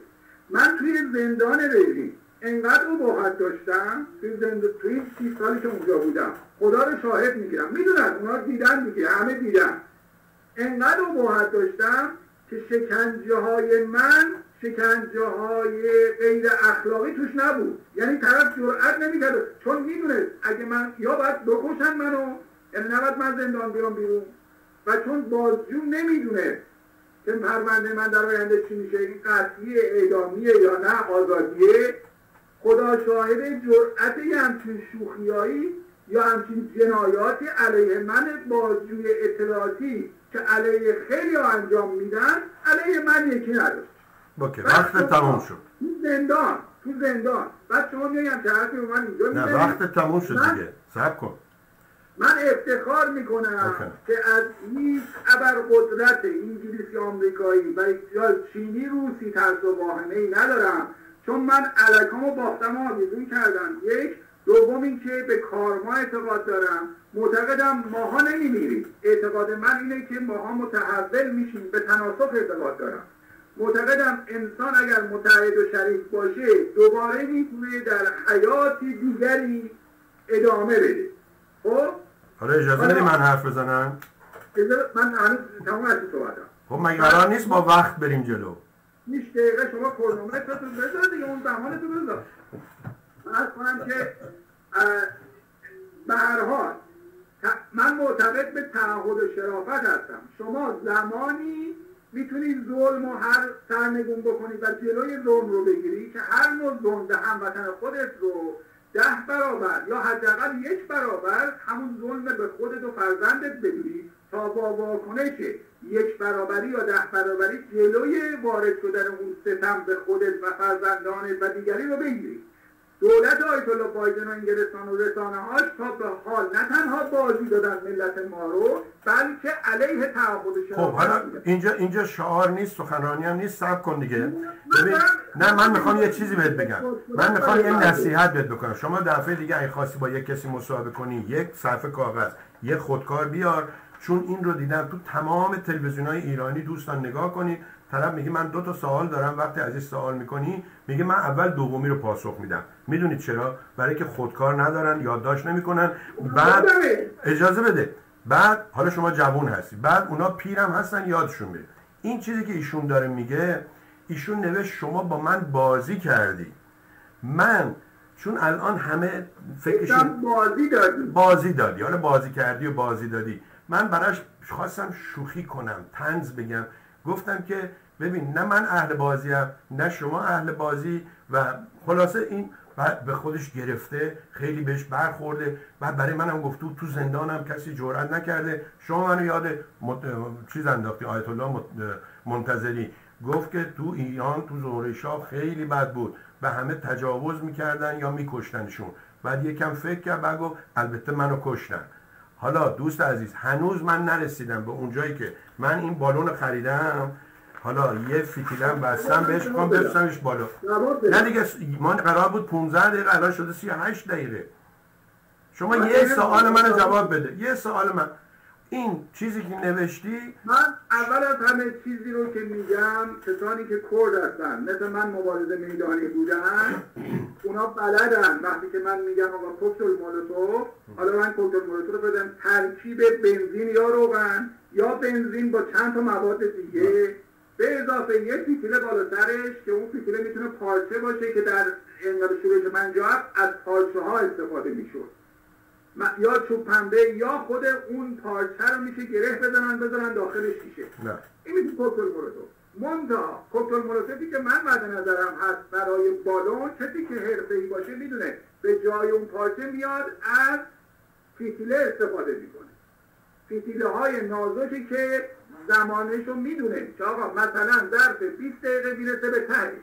من توی زندان رژیم انقدر باحت داشتم توی زند... توی سی سالی که اونجا بودم. خدا رو شاهد می‌گیرم. می‌دونن اونا دیدن میگه همه دیدن. انقدر باحت داشتم که شکنجه های من شکنجه های غیر اخلاقی توش نبود. یعنی طرف جرأت نمی‌کرد. چون می‌دونه اگه من یا باید بکشن منو یعنی نباید من زندان بیام بیرون. و چون بازجو نمی‌دونه که پرونده من در آینده چی میشه این قطعی اعدامیه یا نه آزادیه خدا شاهد جرأت یه همچین شوخیایی یا همچین جنایاتی علیه من بازجوی اطلاعاتی که علیه خیلی انجام میدن علیه من یکی نداشت اوکی وقت تموم شد. زندان تو زندان. بعد شما میگم طرفی من اینجا نه وقت تموم شد دیگه. صبر کن. من افتخار می‌کنم که از هیچ ابر قدرت انگلیسی آمریکایی و یا چینی روسی ترس و واهمه ای ندارم. چون من علکامو باختم و آویزون کردم. یک. دوم اینکه به کارما اعتقاد دارم. معتقدم ماها نمیمیریم. اعتقاد من اینه که ماها متحول میشیم. به تناسخ اعتقاد دارم. معتقدم انسان اگر متحد و شریک باشه دوباره می‌تونه در حیاتی دیگری ادامه بده. خب؟ حالا اجازه بدی من حرف بزنم؟ من هنوز تمام از صحبتم خب مگه قرار نیست با وقت بریم جلو؟ 20 دقیقه شما کرونومترتون بذار دیگه اون زمانتون بذار. من کنم که به هر حال من معتقد به تعهد و شرافت هستم. شما زمانی می‌تونی ظلم و هر سرنگون بکنی و جلوی ظلم رو بگیری که هر نوع ظلم به هموطن خودت رو ده برابر یا حداقل یک برابر همون ظلم به خودت و فرزندت بگیری تا با واکنش یک برابری یا ده برابری جلوی وارد شدن اون ستم به خودت و فرزندانت و دیگری رو بگیری. دولت آیت الله بایدن و انگلستان و رسانه هاش تا به حال نه تنها بازی دادن ملت ما رو بلکه علیه تعهد خب حالا اینجا اینجا شعار نیست سخنرانی هم نیست صبر کن دیگه. ببین نه من می‌خوام یه چیزی بهت بگم. من می‌خوام یه نصیحت بهت بکنم. شما دفعه دیگه اگه خواستی با یک کسی مصاحبه کنی یک صفحه کاغذ یک خودکار بیار. چون این رو دیدم تو تمام تلویزیون های ایرانی دوستان نگاه کنید. طرف میگه من دو تا سوال دارم وقتی از این سوال می‌کنی میگه من اول دومی رو پاسخ میدم. می‌دونید چرا؟ برای که خودکار ندارن یادداشت نمی‌کنن. بعد اجازه بده. بعد حالا شما جوون هستی. بعد اونا پیرم هستن یادشون میره. این چیزی که ایشون داره میگه ایشون نوشت شما با من بازی کردی. من چون الان همه فکرشون بازی دادی. بازی دادی. حالا بازی کردی و بازی دادی. من براش خواستم شوخی کنم تنز بگم. گفتم که ببین نه من اهل بازیم نه شما اهل بازی و خلاصه این به خودش گرفته خیلی بهش برخورده. بعد برای منم گفت تو زندانم کسی جرئت نکرده. شما منو یاد مت... چیز انداختی آیت الله منتظری. گفت که تو ایران تو زهره شاه خیلی بد بود. به همه تجاوز می‌کردن یا میکشتنشون. بعد یکم فکر کرد بعد گفت البته منو کشتن. حالا دوست عزیز هنوز من نرسیدم به اونجایی که من این بالون خریدم. حالا یه فیتیلم بستم بهش کنم بفرستمش بالا. نه دیگه ما قرار بود 15 دقیقه الان شده 38 دقیقه. شما یه سوال من جواب بده. یه سوال من. این چیزی که نوشتی؟ من اول از همه چیزی رو که میگم کسانی که کرد هستن مثل من مبارزه میدانی بودن اونا بلدن. وقتی که من میگم آقا کوکتل مولوتوف حالا من کوکتل مولوتوف رو بدم. ترکیب بنزین یا روغن یا بنزین با چند تا مواد دیگه. به اضافه یه فیتیله بالا سرش که اون فیتیله می‌تونه پارچه باشه که در انقدر شورش منجاب از پارچه ها استفاده می‌شد. یا چوب پنبه یا خود اون پارچه رو میشه گره بزنن بزنن داخل شیشه نه. این میشه کوکتل مولوتوف مونتا کوکتل مولوتوفی که من مد نظرم هست برای بالون کسی که ای باشه می‌دونه به جای اون پارچه میاد از فیتیله استفاده می‌کنه. فیتیله های نازکی که زمانش رو می‌دونه که آقا مثلا ظرف 20 دقیقه می‌رسه به تهش.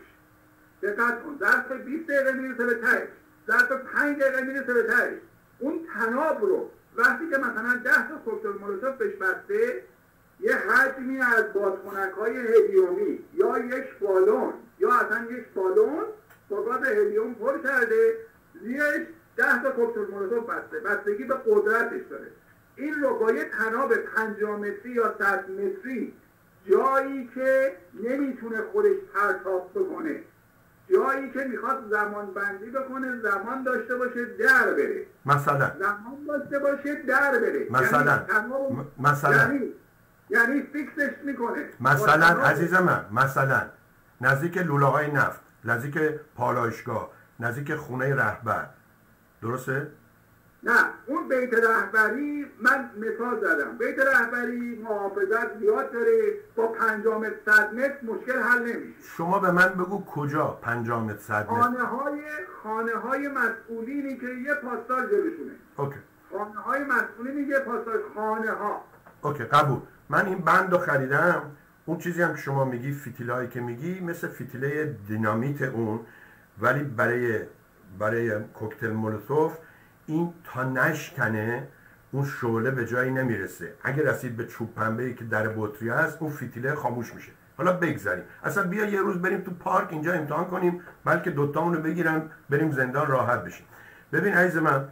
دقت کن ظرف 20 دقیقه می‌رسه به تهش. ظرف 5 دقیقه می‌رسه به تهش. اون تناب رو وقتی که مثلا 10 تا کوکتل مولوتوف بهش بسته یه حجمی از بادکنک های هلیومی یا یک بالون یا اصلا یک بالون با گاز هلیوم پر کرده زیرش ده تا کوکتل مولوتوف بسته. بستگی به قدرتش داره. این رو با یه تناب 50 متری یا 100 متری جایی که نمی‌تونه خودش پرتاب بکنه. جایی که می‌خواد زمان بندی بکنه زمان داشته باشه در بره. مثلا. زمان داشته باشه در بره. مثلا. یعنی مثلا. یعنی, یعنی فیکسش می‌کنه. مثلا عزیز من مثلا. نزدیک لولاهای نفت نزدیک پالایشگاه نزدیک خونه رهبر. درسته؟ نه اون بیت رهبری من مثال زدم. بیت رهبری محافظت زیاد داره با پنجام صد متر مشکل حل نمیشه. شما به من بگو کجا پنجام صد متر؟ خانه های خانه های مسئولینی که یه پاسدار جلوشونه. اوکی. خانه های مسئولینی یه پاسدار خانه ها اوکی قبول. من این بند رو خریدم. اون چیزی هم که شما میگی فیتیلایی که میگی مثل فیتیله دینامیت اون. ولی برای برای کوکتل مولوتوف این تا نشکنه اون شعله به جایی نمی‌رسه. اگه رسید به چوب پنبه ای که در بطری هست اون فیتیله خاموش میشه. حالا بگذاریم اصلا بیا یه روز بریم تو پارک اینجا امتحان کنیم بلکه دوتامون رو بگیرم بریم زندان راحت بشیم. ببین عزیز من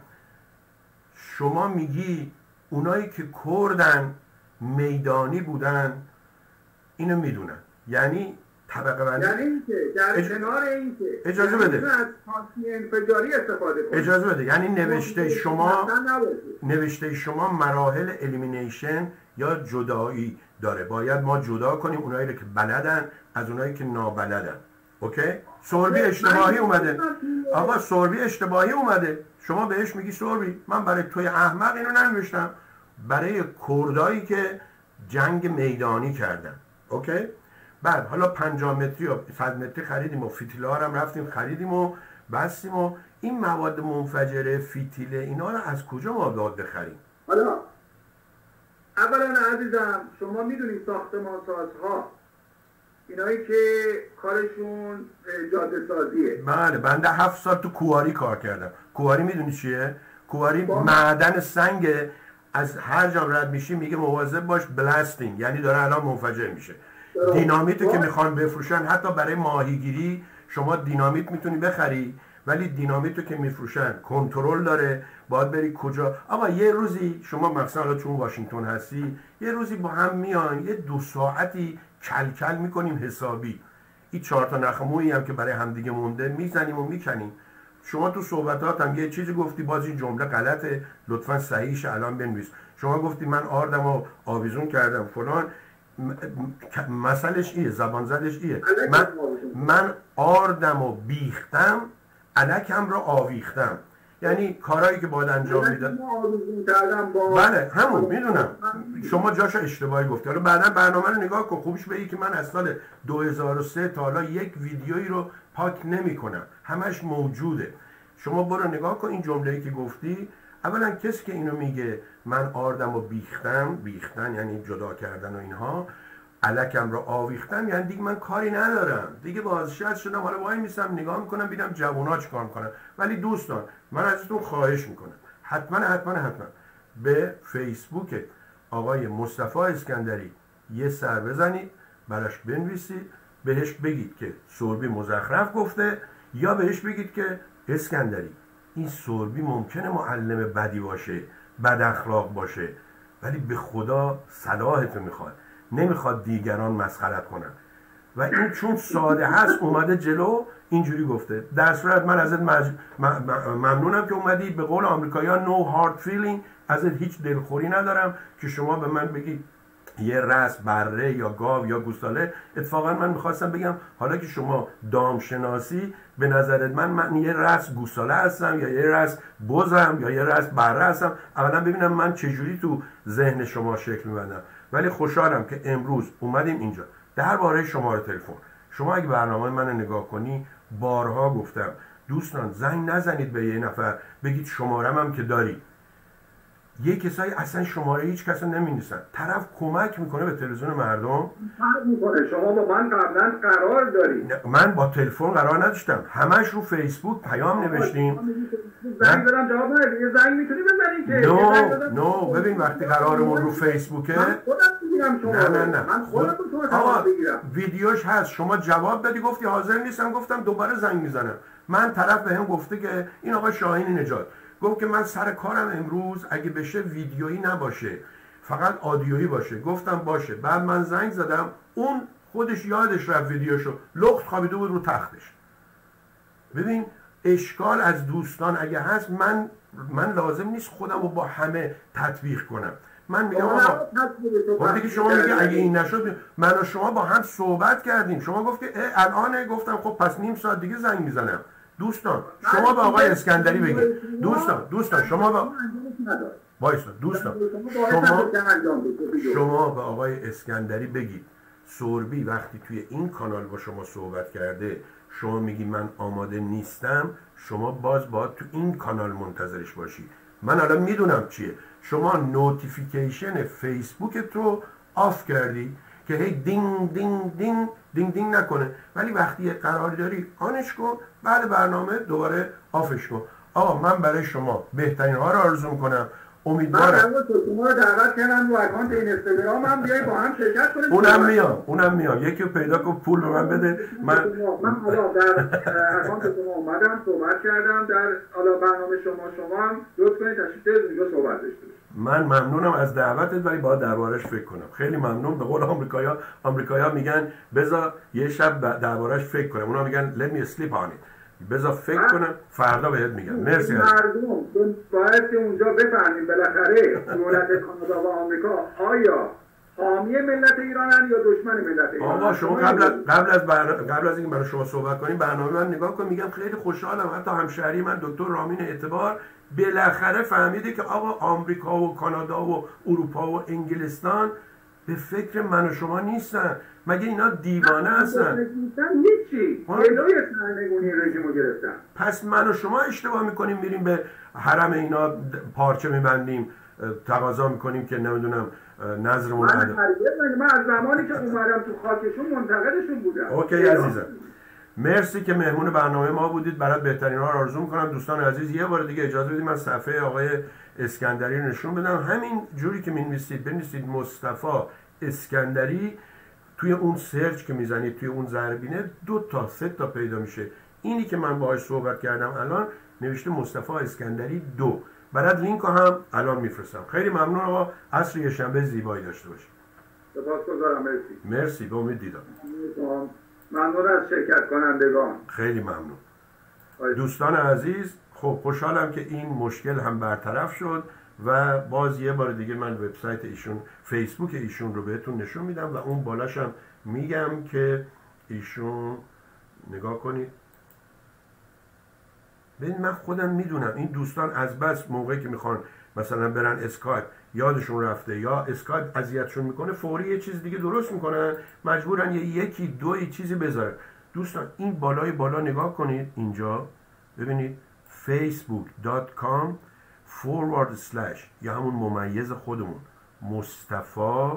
شما میگی اونایی که کردن میدانی بودن اینو می‌دونن. یعنی طبقه بندی. یعنی اینکه در اج... کنار اینکه اجازه یعنی بده. از انفجاری استفاده کنید. اجازه بده. یعنی نوشته شما. نوشته شما مراحل elimination یا جدایی داره. باید ما جدا کنیم اونایی رو که بلدن از اونایی که نابلدن. OK؟ سوربی اشتباهی اومده. آقا سوربی اشتباهی اومده. شما بهش میگی سوربی من برای توی احمق اینو ننوشتم. برای کردایی که جنگ میدانی کردن. اوکی؟ بعد حالا 50 متری و 100 متری خریدیم و فیتیلار هم رفتیم خریدیم و بستیم و این مواد منفجره فیتیله اینا رو از کجا ما باید بخریم حالا اولا عزیزم شما می‌دونید ساختمان سازها اینایی که کارشون جاده سازیه. بله بنده هفت سال تو کواری کار کردم. کواری می‌دونی چیه؟ کواری با- معدن سنگ از هر جا رد میشی میگه مواظب باش بلاستینگ یعنی داره الان منفجر میشه. دینامیتو که با- می‌خوان بفروشن حتی برای ماهیگیری شما دینامیت می‌تونی بخری ولی دینامیتو که میفروشن کنترل داره باید بری کجا؟ اما یه روزی شما مثلا چون واشنگتن هستی یه روزی با هم میان یه دو ساعتی کل کل می‌کنیم حسابی. این چهار تا نخ مویی هم که برای همدیگه مونده می‌زنیم و می‌کنیم. شما تو صحبتات هم یه چیزی گفتی باز این جمله غلطه. لطفا صحیحش الان بنویس. شما گفتی من آردم و آویزون کردم فلان. مسئلش ایه زبان زدش ایه من. من آردم و بیختم علکم را آویختم. یعنی کارهایی که باید انجام با بله همون می‌دونم. شما جاشو اشتباهی گفتی. حالا بعدا برنامه رو نگاه کن. خوبش بگی که من از سال 2003 تا حالا یک ویدیویی رو پاک نمی کنم همش موجوده. شما برو نگاه کن این جمله‌ای که گفتی. اولا کسی که اینو میگه من آردم و بیختم بیختن یعنی جدا کردن و اینها علکم رو آویختم یعنی دیگه من کاری ندارم. دیگه بازنشست شدم حالا وای میسم نگاه می‌کنم ببینم جوونا چیکار می‌کنن. ولی دوستان من ازتون خواهش می‌کنم. حتما حتما حتما. به فیسبوک آقای مصطفی اسکندری یه سر بزنید براش بنویسید بهش بگید که سوربی مزخرف گفته یا بهش بگید که اسکندری. این سوربی ممکنه معلم بدی باشه بد اخلاق باشه ولی به خدا صلاحتو می‌خواد. نمی‌خواد دیگران مسخرت کنن. و این چون ساده هست اومده جلو اینجوری گفته. در صورت من ازت مج... م- م- ممنونم که اومدی. به قول آمریکایی no hard feeling ازت هیچ دلخوری ندارم که شما به من بگید یه رس بره یا گاو یا گوساله اتفاقا من می‌خواستم بگم حالا که شما دامشناسی به نظرت من من یه رس گوساله هستم یا یه رس بزم یا یه رس بره هستم؟ اولا ببینم من چجوری تو ذهن شما شکل میبندم. ولی خوشحالم که امروز اومدیم اینجا. درباره شماره تلفن. شما اگه برنامه من نگاه کنی بارها گفتم دوستان زنگ نزنید به یه نفر بگید شمارم هم که داری. یه کسایی اصلا شماره هیچ کس نمی‌نویسن. طرف کمک می‌کنه به تلویزیون مردم. می‌کنه. شما با من قبلا قرار دارید نه، من با تلفن قرار نداشتم. همش رو فیسبوک پیام نوشتیم. زنگ دارم جواب نده یه زنگ می‌تونی بزنی که؟ نو. نو. ببین وقتی قرارمون رو فیسبوکه من خودم نه نه نه. من خودم آقا ویدیوش هست. شما جواب دادی گفتی حاضر نیستم. گفتم دوباره زنگ می‌زنم. من طرف به هم گفته که این آقا شاهین نجات گفت که من سر کارم امروز اگه بشه ویدیویی نباشه فقط آدیویی باشه. گفتم باشه. بعد من زنگ زدم اون خودش یادش رفت ویدیوشو. لخت خوابیده بود رو تختش. ببین اشکال از دوستان اگه هست من من لازم نیست خودم رو با همه تطبیق کنم. من میگم آقا خب دیگه شما میگه اگه این نشد من و شما با هم صحبت کردیم. شما گفت که الان گفتم خب پس نیم ساعت دیگه زنگ می‌زنم. دوستان شما به آقای اسکندری بگید دوستان دوستان شما با وایسا دوستان شما شما به آقای اسکندری بگید سوربی وقتی توی این کانال با شما صحبت کرده شما میگی من آماده نیستم شما باز باید تو این کانال منتظرش باشی من الان می‌دونم چیه شما notification فیسبوکت رو off کردی که هی دینگ دینگ دینگ دینگ دینگ نکنه. ولی وقتی یه قراری داری on ش کن بعد برنامه دوباره off ش کن. آقا من برای شما بهترین ها رو آرزو کنم امیدوارم. من شما رو دعوت کردم رو account اینستاگرام هم بیای با هم شرکت کنیم. اونم میام اونم میام یکی رو پیدا کن پول به من بده. من من حالا در account شما اومدم صحبت کردم. در حالا برنامه شما شما هم لطف کنید تشریف بیارید اونجا صحبت داشته من ممنونم از دعوتت ولی باید دربارش فکر کنم. خیلی ممنون. به قول آمریکایا آمریکایا میگن بذار یه شب دربارش فکر کنم. اونا میگن let me sleep on it. بذار فکر کنم فردا بهت میگم. مرسی. مردم باید که اونجا بفهمیم. بالاخره دولت کانادا و آمریکا آیا حامی ملت ایرانن یا دشمن ملت ایران آقا شما قبل از قبل از بر... قبل از اینکه برای شما صحبت کنیم برنامه من نگاه کن. میگم خیلی خوشحالم. حتی همشهری من دکتر رامین اعتبار بالاخره فهمیده که آقا آمریکا و کانادا و اروپا و انگلستان به فکر من و شما نیستن. مگه اینا دیوانه هستن؟ پس من و شما اشتباه می‌کنیم میریم به حرم اینا پارچه میبندیم تقاضا می‌کنیم که نمی‌دونم نظرمون من من از زمانی که اومدم تو خاکشون منتقدشون بودم. اوکی عزیزم. مرسی که مهمون برنامه ما بودید. برات بهترین ها رو آرزو می‌کنم. دوستان عزیز یه بار دیگه اجازه بدید من صفحه آقای اسکندری رو نشون بدم. همین جوری که می‌نویسید بنویسید مصطفی اسکندری. توی اون سرچ که می‌زنید توی اون زربینه دو تا سه تا پیدا میشه. اینی که من باهاش صحبت کردم الان نوشته مصطفی اسکندری دو. برات لینک هم الان میفرستم. خیلی ممنون آقا. عصر یه شنبه زیبایی داشته باشید. سپاسگزارم. مرسی. مرسی. به امید دیدار. ممنون از شرکت کنندگان. خیلی ممنون. دوستان عزیز خب خوشحالم که این مشکل هم برطرف شد و باز یه بار دیگه من وبسایت ایشون فیسبوک ایشون رو بهتون نشون میدم و اون بالاشم میگم که ایشون نگاه کنید. ببین من خودم می‌دونم این دوستان از بس موقعی که می‌خوان مثلا برن اسکایپ یادشون رفته. یا اسکایپ اذیتشون می‌کنه فوری یه چیز دیگه درست می‌کنن مجبورن یه یکی دو چیزی بذارن. دوستان این بالای بالا نگاه کنید اینجا. ببینید facebook.com forward slash یا همون ممیز خودمون. مصطفی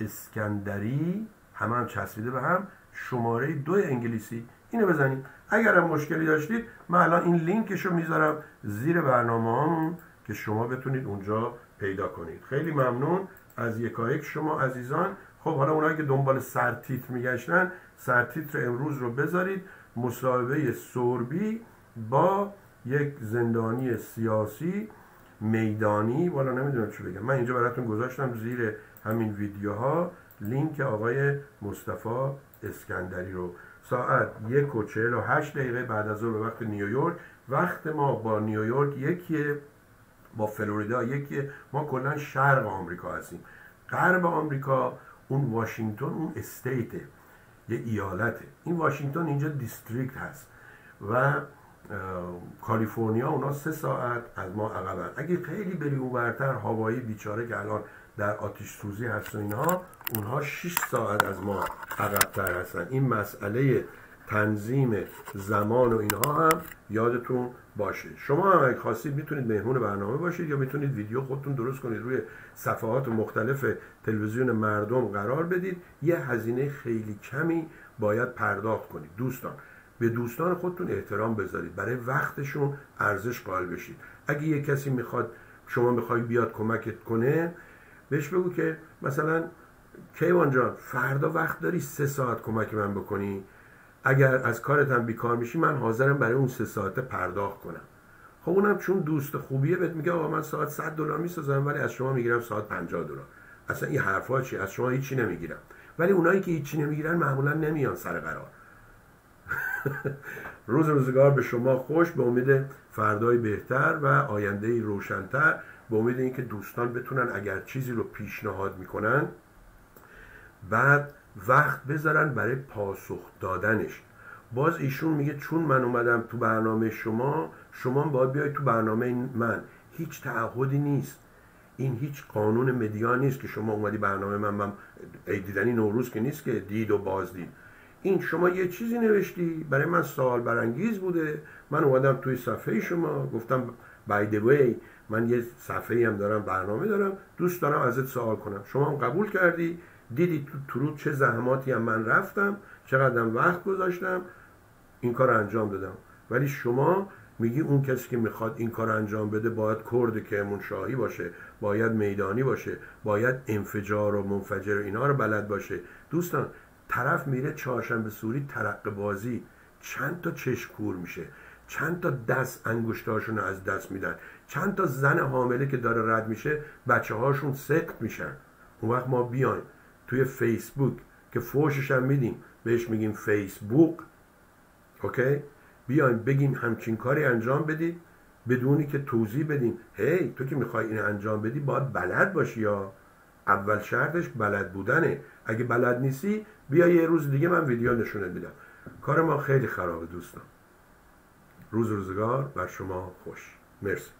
اسکندری همه هم چسبیده به هم. شماره دو انگلیسی. اینو بزنید. اگر هم مشکلی داشتید من الان این لینکش رو می‌ذارم زیر برنامه که شما بتونید اونجا پیدا کنید. خیلی ممنون از یکایک. شما عزیزان خب حالا اونایی که دنبال سرتیتر میگشتن سرتیتر امروز رو بذارید. مصاحبه سوربی با یک زندانی سیاسی میدانی. والا نمی‌دونم چی بگم. من اینجا براتون گذاشتم زیر همین ویدیوها. لینک آقای مصطفی اسکندری رو. ساعت یک و چهل و هشت دقیقه بعد از ظهر وقت نیویورک. وقت ما با نیویورک یکیه. با فلوریدا یکیه ما کلا شرق آمریکا هستیم. غرب آمریکا اون واشنگتن اون استیته یه ایالته این واشنگتن اینجا دیستریکت هست. و کالیفرنیا اونا سه ساعت از ما عقبن. اگه خیلی بری اونورتر هوایی بیچاره که الان در آتیش سوزی هست و اینها اونها 6 ساعت از ما عقبتر هستن. این مسئله تنظیم زمان و اینها هم یادتون باشه. شما هم اگه خواستید می‌تونید مهمون برنامه باشید یا می‌تونید ویدیو خودتون درست کنید. روی صفحات مختلف تلویزیون مردم قرار بدید. یه هزینه خیلی کمی باید پرداخت کنید. دوستان به دوستان خودتون احترام بذارید. برای وقتشون ارزش قائل بشید. اگه یه کسی می‌خواد شما می‌خوای بیاد کمکت کنه بهش بگو که مثلا کیوان جان فردا وقت داری سه ساعت کمک من بکنی؟ اگر از کارت هم بیکار میشی من حاضرم برای اون سه ساعت پرداخت کنم. خب اونم چون دوست خوبیه بهت میگه آقا من ساعت 100 دلار می‌سازم ولی از شما می‌گیرم ساعت 50 دلار. اصلا این حرفا چی؟ از شما هیچی نمی‌گیرم. ولی اونایی که هیچی نمی‌گیرن معمولا نمیان سر قرار. <laughs> روز روزگار به شما خوش به امید فردای بهتر و آینده روشنتر به امید اینکه دوستان بتونن اگر چیزی رو پیشنهاد می‌کنن بعد وقت بذارن برای پاسخ دادنش. باز ایشون میگه چون من اومدم تو برنامه شما شما باید بیاید تو برنامه من. هیچ تعهدی نیست. این هیچ قانون مدیا نیست که شما اومدی برنامه من من دیدنی نوروز که نیست که دید و بازدید. این شما یه چیزی نوشتی؟ برای من سوال برانگیز بوده. من اومدم توی صفحه شما گفتم the way من یه صفحه هم دارم برنامه دارم دوست دارم ازت سوال کنم. شما هم قبول کردی؟ دیدی تو ترود چه زحماتی هم من رفتم چقدر وقت گذاشتم این کار انجام دادم. ولی شما میگی اون کسی که می‌خواد این کار انجام بده باید کرد کرمون شاهی باشه باید میدانی باشه باید انفجار و منفجر و اینا رو بلد باشه. دوستان طرف میره چهارشنبه سوری ترق بازی. چند تا چشکور میشه. چند تا دست انگشتاشون از دست میدن. چند تا زن حامله که داره رد میشه بچه هاشون سقط میشن. اون وقت ما بیایم. توی فیسبوک که فوشش هم میدیم. بهش میگیم فیسبوک اوکی؟ بیایم بگیم همچین کاری انجام بدید بدونی که توضیح بدیم. هی تو که می‌خوای این انجام بدی باید بلد باشی یا؟ اول شرطش بلد بودنه. اگه بلد نیستی بیا یه روز دیگه من ویدیو نشونت میدم. کار ما خیلی خرابه دوستان. روز روزگار بر شما خوش. مرسی.